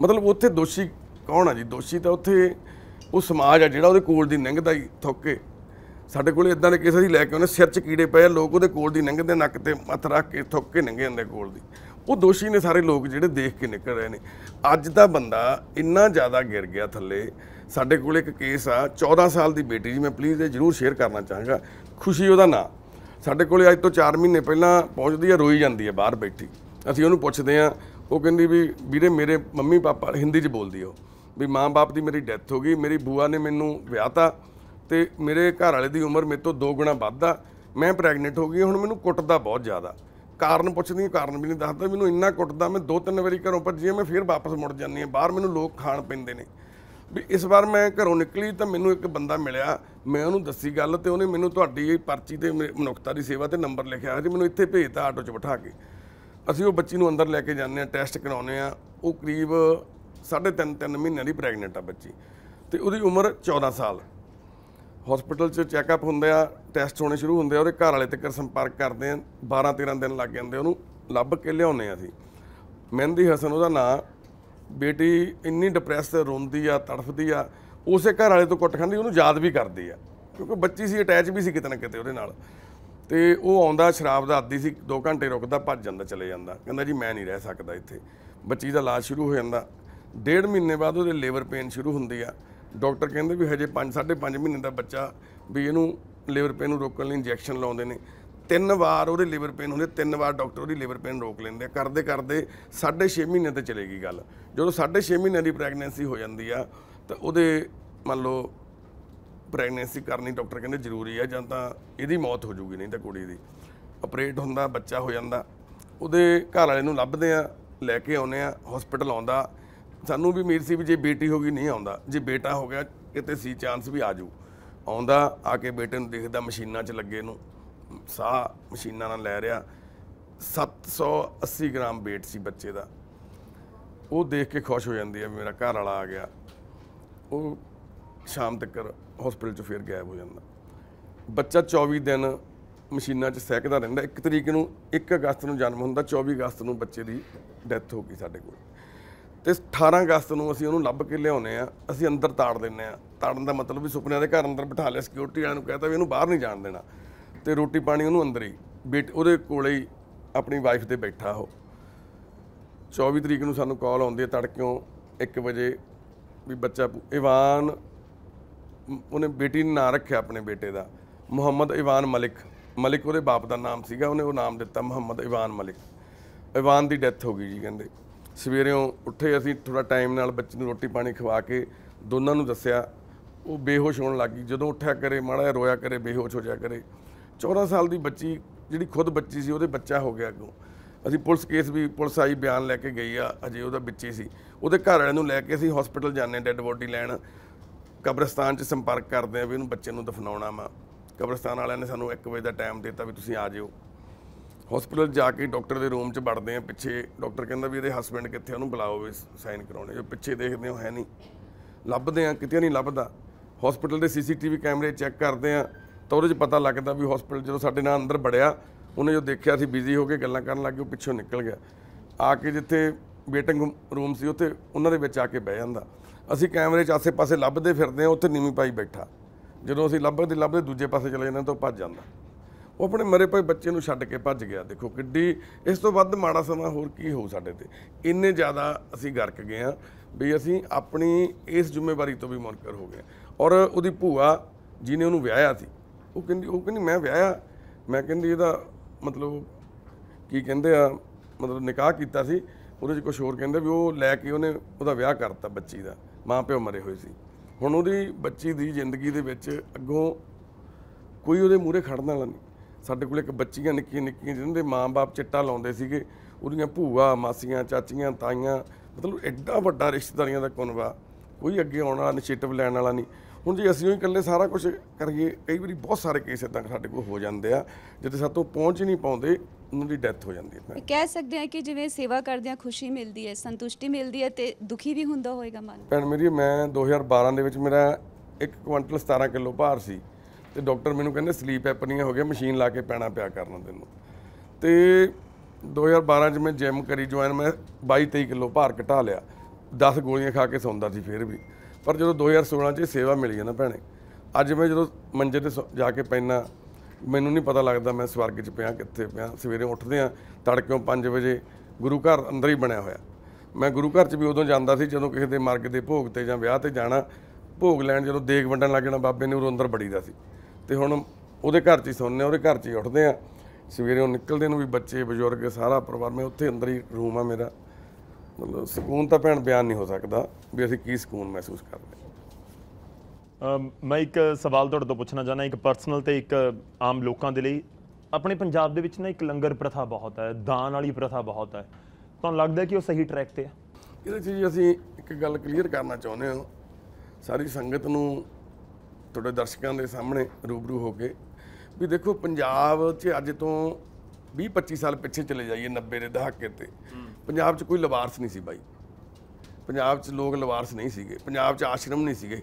ਮਤਲਬ ਉੱਥੇ ਦੋਸ਼ੀ ਕੌਣ ਆ ਜੀ? ਦੋਸ਼ੀ ਤਾਂ ਉੱਥੇ ਉਹ ਸਮਾਜ ਆ ਜਿਹੜਾ ਉਹਦੇ ਕੋਲ ਦੀ ਲੰਘਦਾ ਹੀ ਥੁੱਕੇ ਸਾਡੇ ਕੋਲੇ ਇਦਾਂ ਦੇ ਕੇਸ ਅਸੀਂ ਲੈ ਕੇ ਆਉਂਦੇ ਸਿਰ 'ਚ ਕੀੜੇ ਪਏ ਆ, ਲੋਕ ਉਹਦੇ ਕੋਲ ਦੀ ਲੰਘਦੇ ਨੱਕ ਤੇ ਹੱਥ ਰੱਖ ਕੇ ਥੁੱਕ ਕੇ ਲੰਘੇ ਜਾਂਦੇ ਕੋਲ ਦੀ। ਉਹ ਦੋਸ਼ੀ ਨੇ ਸਾਰੇ ਲੋਕ ਜਿਹੜੇ ਦੇਖ ਕੇ ਨਿਕਲ ਰਹੇ ਨੇ। ਅੱਜ ਦਾ ਬੰਦਾ ਇੰਨਾ ਜ਼ਿਆਦਾ ਗਿਰ ਗਿਆ ਥੱਲੇ। ਸਾਡੇ ਕੋਲ ਇੱਕ ਕੇਸ ਆ 14 ਸਾਲ ਦੀ ਬੇਟੀ ਜੀ ਮੈਂ ਪਲੀਜ਼ ਇਹ ਜ਼ਰੂਰ ਸ਼ੇਅਰ ਕਰਨਾ ਚਾਹਾਂਗਾ। ਖੁਸ਼ੀ ਉਹਦਾ ਨਾਂ। ਸਾਡੇ ਕੋਲੇ ਅੱਜ ਤੋਂ 4 ਮਹੀਨੇ ਪਹਿਲਾਂ ਪਹੁੰਚਦੀ ਆ ਰੋਈ ਜਾਂਦੀ ਆ ਬਾਹਰ ਬੈਠੀ। ਅਸੀਂ ਉਹਨੂੰ ਪੁੱਛਦੇ ਆ ਉਹ ਕਹਿੰਦੀ ਵੀ ਵੀਰੇ ਮੇਰੇ ਮੰਮੀ ਪਾਪਾ ਹਿੰਦੀ 'ਚ ਬੋਲਦੀ ਉਹ। ਵੀ ਮਾਂ-ਬਾਪ ਦੀ ਮੇਰੀ ਡੈਥ ਹੋ ਗਈ ਮੇਰੀ ਬੂਆ ਨੇ ਮੈਨੂੰ ਵਿਆਹਤਾ। ਤੇ ਮੇਰੇ ਘਰ ਵਾਲੇ ਦੀ ਉਮਰ ਮੇਰੇ ਤੋਂ ਦੋ ਗੁਣਾ ਵੱਧ ਆ। ਮੈਂ ਪ੍ਰੈਗਨੈਂਟ ਹੋ ਗਈ, ਹੁਣ ਮੈਨੂੰ ਕੁੱਟਦਾ ਬਹੁਤ ਜ਼ਿਆਦਾ। ਕਾਰਨ ਪੁੱਛਦੀ ਕਾਰਨ ਵੀ ਨਹੀਂ ਦੱਸਦਾ। ਮੈਨੂੰ ਇੰਨਾ ਕੁੱਟਦਾ, ਮੈਂ ਦੋ ਤਿੰਨ ਵਾਰੀ ਘਰੋਂ ਭੱਜੀ ਮੈਂ ਫਿਰ ਵਾਪਸ ਮੁੜ ਜਾਂਦੀ ਹਾਂ। ਬਾਹਰ ਮੈਨੂੰ ਲੋਕ ਖਾਣ ਪੈਂਦੇ ਨੇ। ਵੀ ਇਸ ਵਾਰ ਮੈਂ ਘਰੋਂ ਨਿਕਲੀ ਤਾਂ ਮੈਨੂੰ ਇੱਕ ਬੰਦਾ ਮਿਲਿਆ। ਮੈਂ ਉਹਨੂੰ ਦੱਸੀ ਗੱਲ ਤੇ ਉਹਨੇ ਮੈਨੂੰ ਤੁਹਾਡੀ ਪਰਚੀ ਤੇ ਮੇ- ਮਨੁੱਖਤਾ ਦੀ ਸੇਵਾ ਤੇ ਨੰਬਰ ਲਿਖਿਆ। ਸੀ ਮੈਨੂੰ ਇੱਥੇ ਭੇਜਤਾ ਆਟੋ 'ਚ ਬਿਠਾ ਕੇ। ਅਸੀਂ ਉਹ ਬੱਚੀ ਨੂੰ ਅੰਦਰ ਲੈ ਕੇ ਜਾਂਦੇ ਆ ਟੈਸਟ ਕਰਾਉਂਦੇ ਆ ਉਹ ਕਰੀਬ ਸਾਢੇ ਤਿੰਨ ਤਿੰਨ ਮਹੀਨਿਆਂ ਦੀ ਪ੍ਰੈਗਨੈਂਟ ਆ ਬੱਚੀ। ਤੇ ਉਹਦੀ ਉਮਰ 14 ਸਾਲ। ਹਸਪੀਟਲ 'ਚ ਚੈੱਕਅਪ ਹੁੰਦੇ ਆ, ਟੈਸਟ ਹੋਣੇ ਸ਼ੁਰੂ ਹੁੰਦੇ ਆ, ਉਹਦੇ ਘਰ ਵਾਲੇ ਤੱਕ ਸੰਪਰਕ ਕਰਦੇ ਆ 12 13 ਦਿਨ ਲੱਗ ਜਾਂਦੇ ਉਹਨੂੰ ਲੱਭ ਕੇ ਲਿਆਉਂਦੇ ਆ ਅਸੀਂ। ਮਹਿੰਦੀ ਹਸਨ ਉਹਦਾ ਨਾਂ, ਬੇਟੀ ਇੰਨੀ ਡਿਪਰੈਸ ਰੋਂਦੀ ਆ, ਤੜਫਦੀ ਆ, ਉਸੇ ਘਰ ਵਾਲੇ ਤੋਂ ਕੁੱਟ ਖਾਂਦੀ, ਉਹਨੂੰ ਯਾਦ ਵੀ ਕਰਦੀ ਆ, ਕਿਉਂਕਿ ਬੱਚੀ ਸੀ ਅਟੈਚ ਵੀ ਸੀ ਕਿਤੇ ਨਾ ਕਿਤੇ ਉਹਦੇ ਨਾਲ। ਤੇ ਉਹ ਆਉਂਦਾ, ਸ਼ਰਾਬ ਦਾ ਆਦੀ ਸੀ 2 ਘੰਟੇ ਰੁਕਦਾ, ਭੱਜ ਜਾਂਦਾ, ਚਲੇ ਜਾਂਦਾ। ਕਹਿੰਦਾ ਜੀ ਮੈਂ ਨਹੀਂ ਰਹਿ ਸਕਦਾ ਇੱਥੇ। ਬੱਚੀ ਦਾ ਇਲਾਜ ਸ਼ੁਰੂ ਹੋ ਜਾਂਦਾ। ਡੇਢ ਮਹੀਨੇ ਬਾਅਦ ਉਹਦੇ ਲੇਬਰ ਪੇਨ ਸ਼ੁਰੂ ਹੁੰਦੀ ਆ। ਡਾਕਟਰ ਕਹਿੰਦੇ ਵੀ ਹਜੇ 5 5.5 ਮਹੀਨੇ ਦਾ ਬੱਚਾ ਵੀ ਇਹਨੂੰ ਲਿਵਰ ਪੇਨ ਨੂੰ ਰੋਕਣ ਲਈ ਇੰਜੈਕਸ਼ਨ ਲਾਉਂਦੇ ਨੇ। ਤਿੰਨ ਵਾਰ ਉਹਦੇ ਲਿਵਰ ਪੇਨ ਹੁੰਦੇ, ਤਿੰਨ ਵਾਰ ਡਾਕਟਰ ਉਹਦੀ ਲਿਵਰ ਪੇਨ ਰੋਕ ਲੈਂਦੇ ਆ। ਕਰਦੇ ਕਰਦੇ 6.5 ਮਹੀਨੇ ਤੇ ਚਲੇਗੀ ਗੱਲ। ਜਦੋਂ 6.5 ਮਹੀਨੇ ਦੀ ਪ੍ਰੈਗਨੈਂਸੀ ਹੋ ਜਾਂਦੀ ਆ, ਤਾਂ ਉਹਦੇ ਮੰਨ ਲਓ ਪ੍ਰੈਗਨੈਂਸੀ ਕਰਨੀ ਡਾਕਟਰ ਕਹਿੰਦੇ ਜ਼ਰੂਰੀ ਹੈ ਜਾਂ ਤਾਂ ਇਹਦੀ ਮੌਤ ਹੋ ਜੂਗੀ, ਨਹੀਂ ਤਾਂ ਕੁੜੀ ਦੀ। ਆਪਰੇਟ ਹੁੰਦਾ, ਬੱਚਾ ਹੋ ਜਾਂਦਾ। ਉਹਦੇ ਘਰ ਵਾਲੇ ਨੂੰ ਲੱਭਦੇ ਆ, ਲੈ ਕੇ ਆਉਨੇ ਆ ਹਸਪੀਟਲ ਆਉਂਦਾ। ਸਾਨੂੰ ਵੀ ਉਮੀਦ ਸੀ ਵੀ ਜੇ ਬੇਟੀ ਹੋ ਗਈ ਨਹੀਂ ਆਉਂਦਾ, ਜੇ ਬੇਟਾ ਹੋ ਗਿਆ, ਕਿਤੇ ਸੀ ਚਾਂਸ ਵੀ ਆ ਆਜੂ ਆਉਂਦਾ, ਆ ਕੇ ਬੇਟੇ ਨੂੰ ਦੇਖਦਾ, ਮਸ਼ੀਨਾਂ 'ਚ ਲੱਗੇ ਨੂੰ, ਸਾਹ ਮਸ਼ੀਨਾਂ ਨਾਲ ਲੈ ਰਿਹਾ। 780 ਗ੍ਰਾਮ weight ਸੀ ਬੱਚੇ ਦਾ। ਉਹ ਦੇਖ ਕੇ ਖੁਸ਼ ਹੋ ਜਾਂਦੀ ਹੈ ਵੀ ਮੇਰਾ ਘਰ ਵਾਲਾ ਆ ਗਿਆ। ਉਹ ਸ਼ਾਮ ਤੱਕ ਹਸਪੀਟਲ 'ਚ ਫਿਰ ਗਾਇਬ ਹੋ ਜਾਂਦਾ। ਬੱਚਾ 24 ਦਿਨ ਮਸ਼ੀਨਾਂ 'ਚ ਸਹਿਕਦਾ ਰਹਿੰਦਾ। ਇੱਕ ਤਰੀਕ ਨੂੰ 1 ਅਗਸਤ ਨੂੰ ਜਨਮ ਹੁੰਦਾ 24 ਅਗਸਤ ਨੂੰ ਬੱਚੇ ਦੀ ਡੈਥ ਹੋ ਗਈ ਸਾਡੇ ਕੋਲ। ਤੇ 18 ਅਗਸਤ ਨੂੰ ਅਸੀਂ ਉਹਨੂੰ ਲੱਭ ਕੇ ਲਿਆਉਨੇ ਆ, ਅਸੀਂ ਅੰਦਰ ਤਾੜ ਦਿੰਨੇ ਆ। ਤਾੜਨ ਦਾ ਮਤਲਬ ਵੀ ਸੁਪਨਿਆਂ ਦੇ ਘਰ ਅੰਦਰ ਬਿਠਾ ਲਿਆ ਸਿਕਿਉਰਿਟੀ ਵਾਲਿਆਂ ਨੂੰ ਕਹਤਾ ਵੀ ਇਹਨੂੰ ਬਾਹਰ ਨਹੀਂ ਜਾਣ ਦੇਣਾ। ਤੇ ਰੋਟੀ ਪਾਣੀ ਉਹਨੂੰ ਅੰਦਰ ਹੀ, ਬੇਟ, ਉਹਦੇ ਕੋਲੇ ਹੀ ਆਪਣੀ ਵਾਈਫ ਤੇ ਬੈਠਾ ਉਹ। 24 ਤਰੀਕ ਨੂੰ ਸਾਨੂੰ ਕਾਲ ਆਉਂਦੀ ਹੈ ਤੜਕਿਓਂ 1 ਵਜੇ ਵੀ ਬੱਚਾ ਇਵਾਨ ਉਹਨੇ ਬੇਟੀ ਨੇ ਨਾਂ ਰੱਖਿਆ ਆਪਣੇ ਬੇਟੇ ਦਾ, ਮੁਹੰਮਦ ਇਵਾਨ ਮਲਿਕ। ਮਲਿਕ ਉਹਦੇ ਬਾਪ ਦਾ ਨਾਮ ਸੀਗਾ, ਉਹਨੇ ਉਹ ਨਾਮ ਦਿੱਤਾ ਮੁਹੰਮਦ ਇਵਾਨ ਮਲਿਕ। ਇਵਾਨ ਦੀ ਡੈਥ ਹੋ ਗਈ ਜੀ, ਕਹਿੰਦੇ। ਸਵੇਰੇ ਉੱਠੇ ਅਸੀਂ ਥੋੜਾ ਟਾਈਮ ਨਾਲ ਬੱਚੇ ਨੂੰ ਰੋਟੀ ਪਾਣੀ ਖਵਾ ਕੇ ਦੋਨਾਂ ਨੂੰ ਦੱਸਿਆ। ਉਹ ਬੇਹੋਸ਼ ਹੋਣ ਲੱਗੀ ਜਦੋਂ ਉੱਠਿਆ ਕਰੇ, ਮਾੜਾ ਜਿਹਾ ਰੋਇਆ ਕਰੇ, ਬੇਹੋਸ਼ ਹੋ ਜਾਇਆ ਕਰੇ। 14 ਸਾਲ ਦੀ ਬੱਚੀ, ਜਿਹੜੀ ਖੁਦ ਬੱਚੀ ਸੀ, ਉਹਦੇ ਬੱਚਾ ਹੋ ਗਿਆ ਅੱਗੋਂ। ਅਸੀਂ ਪੁਲਿਸ ਕੇਸ ਵੀ, ਪੁਲਿਸ ਆਈ, ਬਿਆਨ ਲੈ ਕੇ ਗਈ ਆ। ਅਜੇ ਉਹਦਾ ਬੱਚੇ ਸੀ। ਉਹਦੇ ਘਰ ਵਾਲਿਆਂ ਨੂੰ ਲੈ ਕੇ ਅਸੀਂ ਹਸਪੀਟਲ ਜਾਂਦੇ ਡੈੱਡ ਬੋਡੀ ਲੈਣ। ਕਬਰਸਤਾਨ 'ਚ ਸੰਪਰਕ ਕਰਦੇ ਆ ਵੀ ਉਹਨੂੰ ਬੱਚੇ ਨੂੰ ਦਫਨਾਉਣਾ ਵਾ। ਕਬਰਸਤਾਨ ਵਾਲਿਆਂ ਨੇ ਸਾਨੂੰ 1 ਵਜੇ ਦਾ ਟਾਈਮ ਦਿੱਤਾ ਵੀ ਤੁਸੀਂ ਆ ਜਿਓ। ਹਸਪੀਟਲ ਜਾ ਕੇ ਡਾਕਟਰ ਦੇ ਰੂਮ 'ਚ ਵੜਦੇ ਆ, ਪਿੱਛੇ ਡਾਕਟਰ ਕਹਿੰਦਾ ਵੀ ਇਹਦੇ ਹਸਬੰਡ ਕਿੱਥੇ ਉਹਨੂੰ ਬੁਲਾਓ ਵੀ ਸਾਈਨ ਕਰਾਉਣੇ। ਜੋ ਪਿੱਛੇ ਦੇਖਦੇ ਹੋ ਹੈ ਨਹੀਂ। ਲੱਭਦੇ ਆ, ਕਿਤੇ ਨਹੀਂ ਲੱਭਦਾ। ਹਸਪੀਟਲ ਦੇ ਸੀਸੀਟੀਵੀ ਕੈਮਰੇ ਚੈੱਕ ਕਰਦੇ ਆ, ਤਾਂ ਉਹਦੇ 'ਚ ਪਤਾ ਲੱਗਦਾ ਵੀ ਹਸਪੀਟਲ ਜਦੋਂ ਸਾਡੇ ਨਾਲ ਅੰਦਰ ਵੜਿਆ, ਉਹਨੇ ਜੋ ਦੇਖਿਆ ਸੀ ਬਿਜ਼ੀ ਹੋ ਕੇ ਗੱਲਾਂ ਕਰਨ ਲੱਗ ਗਿਆ, ਉਹ ਪਿੱਛੋਂ ਨਿਕਲ ਗਿਆ। ਆ ਕੇ ਜਿੱਥੇ ਵੇਟਿੰਗ ਰੂਮ ਸੀ, ਉੱਥੇ ਉਹਨਾਂ ਦੇ ਵਿੱਚ ਆ ਕੇ ਬਹਿ ਜਾਂਦਾ। ਅਸੀਂ ਕੈਮਰੇ 'ਚ ਆਸੇ-ਪਾਸੇ ਲੱਭਦੇ ਫਿਰਦੇ ਆ, ਉੱਥੇ ਨੀਵੀਂ ਪਾਈ ਬੈਠਾ। ਜਦੋਂ ਅਸੀਂ ਲੱਭਦੇ ਲੱਭਦੇ ਦੂਜੇ ਪਾਸੇ ਚਲੇ ਜਾਂਦੇ ਤਾਂ ਉਹ ਭੱਜ ਜਾਂਦਾ। ਉਹ ਆਪਣੇ ਮਰੇ ਪਏ ਬੱਚੇ ਨੂੰ ਛੱਡ ਕੇ ਭੱਜ ਗਿਆ। ਦੇਖੋ ਕਿੱਡੀ, ਇਸ ਤੋਂ ਵੱਧ ਮਾੜਾ ਸਮਾਂ ਹੋਰ ਕੀ ਹੋਊ ਸਾਡੇ ਤੇ? ਇੰਨੇ ਜ਼ਿਆਦਾ ਅਸੀਂ ਗਰਕ ਗਏ ਆ ਵੀ ਅਸੀਂ ਆਪਣੀ ਇਸ ਜ਼ਿੰਮੇਵਾਰੀ ਤੋਂ ਵੀ ਮੁਨਕਰ ਹੋ ਗਏ ਔਰ ਉਹਦੀ ਭੂਆ ਜਿਹਨੇ ਉਹਨੂੰ ਵਿਆਹਿਆ ਸੀ, ਉਹ ਕਹਿੰਦੀ ਉਹ ਕਹਿੰਦੀ, ਮੈਂ ਵਿਆਹਿਆ। ਮੈਂ ਕਹਿੰਦੀ, ਇਹਦਾ ਮਤਲਬ ਕੀ ਕਹਿੰਦੇ ਆ, ਮਤਲਬ ਨਿਕਾਹ ਕੀਤਾ ਸੀ। ਉਹਦੇ 'ਚ ਕੁਝ ਹੋਰ ਕਹਿੰਦੇ ਵੀ ਉਹ ਲੈ ਕੇ ਉਹਨੇ ਉਹਦਾ ਵਿਆਹ ਕਰਤਾ ਬੱਚੀ ਦਾ, ਮਾਂ ਪਿਓ ਮਰੇ ਹੋਏ ਸੀ। ਹੁਣ ਉਹਦੀ ਬੱਚੀ ਦੀ ਜ਼ਿੰਦਗੀ ਦੇ ਵਿੱਚ ਅੱਗੋਂ ਕੋਈ ਉਹਦੇ ਮੂਹਰੇ ਖੜਨ ਵਾਲਾ ਨਹੀਂ। ਸਾਡੇ ਕੋਲ ਇੱਕ ਬੱਚੀਆਂ ਨਿੱਕੀਆਂ ਨਿੱਕੀਆਂ ਜਿਹਨਾਂ ਦੇ ਮਾਂ-ਬਾਪ ਚਿੱਟਾ ਲਾਉਂਦੇ ਸੀਗੇ ਉਹਦੀਆਂ ਭੂਆ ਮਾਸੀਆਂ ਚਾਚੀਆਂ ਤਾਈਆਂ ਮਤਲਬ ਐਡਾ ਵੱਡਾ ਰਿਸ਼ਤੇਦਾਰੀਆਂ ਦਾ ਕੁਨਵਾ ਕੋਈ ਅੱਗੇ ਆਉਣ ਵਾਲਾ ਇਨੀਸ਼ੀਏਟਿਵ ਲੈਣ ਵਾਲਾ ਨਹੀਂ। ਹੁਣ ਜੇ ਅਸੀਂ ਹੀ ਇਕੱਲੇ ਸਾਰਾ ਕੁਝ ਕਰੀਏ ਕਈ ਵਾਰੀ ਬਹੁਤ ਸਾਰੇ ਕੇਸ ਇਦਾਂ ਸਾਡੇ ਕੋਲ ਹੋ ਜਾਂਦੇ ਆ ਜਿੱਥੇ ਸਾਤੋਂ ਪਹੁੰਚ ਹੀ ਨਹੀਂ ਪਾਉਂਦੇ ਉਹਨਾਂ ਦੀ ਡੈਥ ਹੋ ਜਾਂਦੀ ਹੈ ਕਹਿ ਸਕਦੇ ਹਾਂ ਕਿ ਜਿਵੇਂ ਸੇਵਾ ਕਰਦਿਆਂ ਖੁਸ਼ੀ ਮਿਲਦੀ ਹੈ ਸੰਤੁਸ਼ਟੀ ਮਿਲਦੀ ਹੈ ਤੇ ਦੁਖੀ ਵੀ ਹੁੰਦਾ ਹੋਏਗਾ ਮਨ। ਭੈਣ ਮੇਰੀ ਮੈਂ 2012 ਦੇ ਵਿੱਚ ਮੇਰਾ 1 ਕੁਇੰਟਲ 17 ਕਿਲੋ ਭਾਰ ਸੀ। ਤੇ ਡਾਕਟਰ ਮੈਨੂੰ ਕਹਿੰਦੇ ਸਲੀਪ ਐਪਨੀਆ ਹੋ ਗਿਆ ਮਸ਼ੀਨ ਲਾ ਕੇ ਪੈਣਾ ਪਿਆ ਕਰਨਾ ਤੈਨੂੰ। ਤੇ 2012 ਚ ਮੈਂ ਜਿਮ ਕਰੀ ਜੁਆਇਨ ਮੈਂ 22 23 ਕਿਲੋ ਭਾਰ ਘਟਾ ਲਿਆ। 10 ਗੋਲੀਆਂ ਖਾ ਕੇ ਸੌਂਦਾ ਸੀ ਫਿਰ ਵੀ। ਪਰ ਜਦੋਂ 2016 ਚ ਇਹ ਸੇਵਾ ਮਿਲੀ ਹੈ ਨਾ ਭੈਣੇ, ਅੱਜ ਮੈਂ ਜਦੋਂ ਮੰਜੇ ਤੇ ਸੌ- ਜਾ ਕੇ ਪੈਣਾ ਮੈਨੂੰ ਨਹੀਂ ਪਤਾ ਲੱਗਦਾ ਮੈਂ ਸਵਰਗ 'ਚ ਪਿਆ, ਕਿੱਥੇ ਪਿਆ। ਸਵੇਰੇ ਉੱਠਦੇ ਆ ਤੜਕਿਓਂ 5 ਵਜੇ ਗੁਰੂ ਘਰ ਅੰਦਰ ਹੀ ਬਣਿਆ ਹੋਇਆ। ਮੈਂ ਗੁਰੂ ਘਰ 'ਚ ਵੀ ਉਦੋਂ ਜਾਂਦਾ ਸੀ, ਜਦੋਂ ਕਿਸੇ ਦੇ ਮਰਗ ਦੇ ਭੋਗ ਤੇ ਜਾਂ ਵਿਆਹ ਤੇ ਜਾਣਾ, ਭੋਗ ਲੈਣ ਜਦੋਂ ਦੇਗ ਵੰਡਣ ਲੱਗ ਜਾਣਾ, ਬਾਬੇ ਨੇ ਉਦੋਂ ਅੰਦਰ ਬੜੀਦਾ ਸੀ। ਤੇ ਹੁਣ ਉਹਦੇ ਘਰ 'ਚ ਹੀ ਸੌਂਦੇ ਹਾਂ ਉਹਦੇ ਘਰ 'ਚ ਹੀ ਉੱਠਦੇ ਆ ਸਵੇਰੇ ਉਹ ਨਿਕਲਦੇ ਨੂੰ ਵੀ ਬੱਚੇ ਬਜ਼ੁਰਗ ਸਾਰਾ ਪਰਿਵਾਰ ਮੈਂ ਉੱਥੇ ਅੰਦਰ ਹੀ ਰੂਮ ਆ ਮੇਰਾ। ਮਤਲਬ ਸਕੂਨ ਤਾਂ ਭੈਣ ਬਿਆਨ ਨਹੀਂ ਹੋ ਸਕਦਾ ਵੀ ਅਸੀਂ ਕੀ ਸਕੂਨ ਮਹਿਸੂਸ ਕਰਦੇ ਮੈਂ ਇੱਕ ਸਵਾਲ ਤੁਹਾਡੇ ਤੋਂ ਪੁੱਛਣਾ ਚਾਹੁੰਦਾ ਇੱਕ ਪਰਸਨਲ ਤੇ ਇੱਕ ਆਮ ਲੋਕਾਂ ਦੇ ਲਈ। ਆਪਣੇ ਪੰਜਾਬ ਦੇ ਵਿੱਚ ਨਾ ਇੱਕ ਲੰਗਰ ਪ੍ਰਥਾ ਬਹੁਤ ਹੈ ਦਾਨ ਵਾਲੀ ਪ੍ਰਥਾ ਬਹੁਤ ਹੈ। ਤੁਹਾਨੂੰ ਲੱਗਦਾ ਕਿ ਉਹ ਸਹੀ ਟਰੈਕ ਤੇ ਹੈ? ਇਹਦੇ 'ਚ ਜੀ ਅਸੀਂ ਇੱਕ ਗੱਲ ਕਲੀਅਰ ਕਰਨਾ ਚਾਹੁੰਦੇ ਹਾਂ। ਸਾਰੀ ਸੰਗਤ ਨੂੰ ਤੁਹਾਡੇ ਦਰਸ਼ਕਾਂ ਦੇ ਸਾਹਮਣੇ ਰੂਬਰੂ ਹੋ ਕੇ ਵੀ ਦੇਖੋ ਪੰਜਾਬ 'ਚ ਅੱਜ ਤੋਂ 20 25 ਸਾਲ ਪਿੱਛੇ ਚਲੇ ਜਾਈਏ 90 ਦੇ ਦਹਾਕੇ ਤੇ। ਪੰਜਾਬ 'ਚ ਕੋਈ ਲਵਾਰਸ ਨਹੀਂ ਸੀ ਬਾਈ। ਪੰਜਾਬ 'ਚ ਲੋਕ ਲਵਾਰਸ ਨਹੀਂ ਸੀਗੇ। ਪੰਜਾਬ 'ਚ ਆਸ਼ਰਮ ਨਹੀਂ ਸੀਗੇ।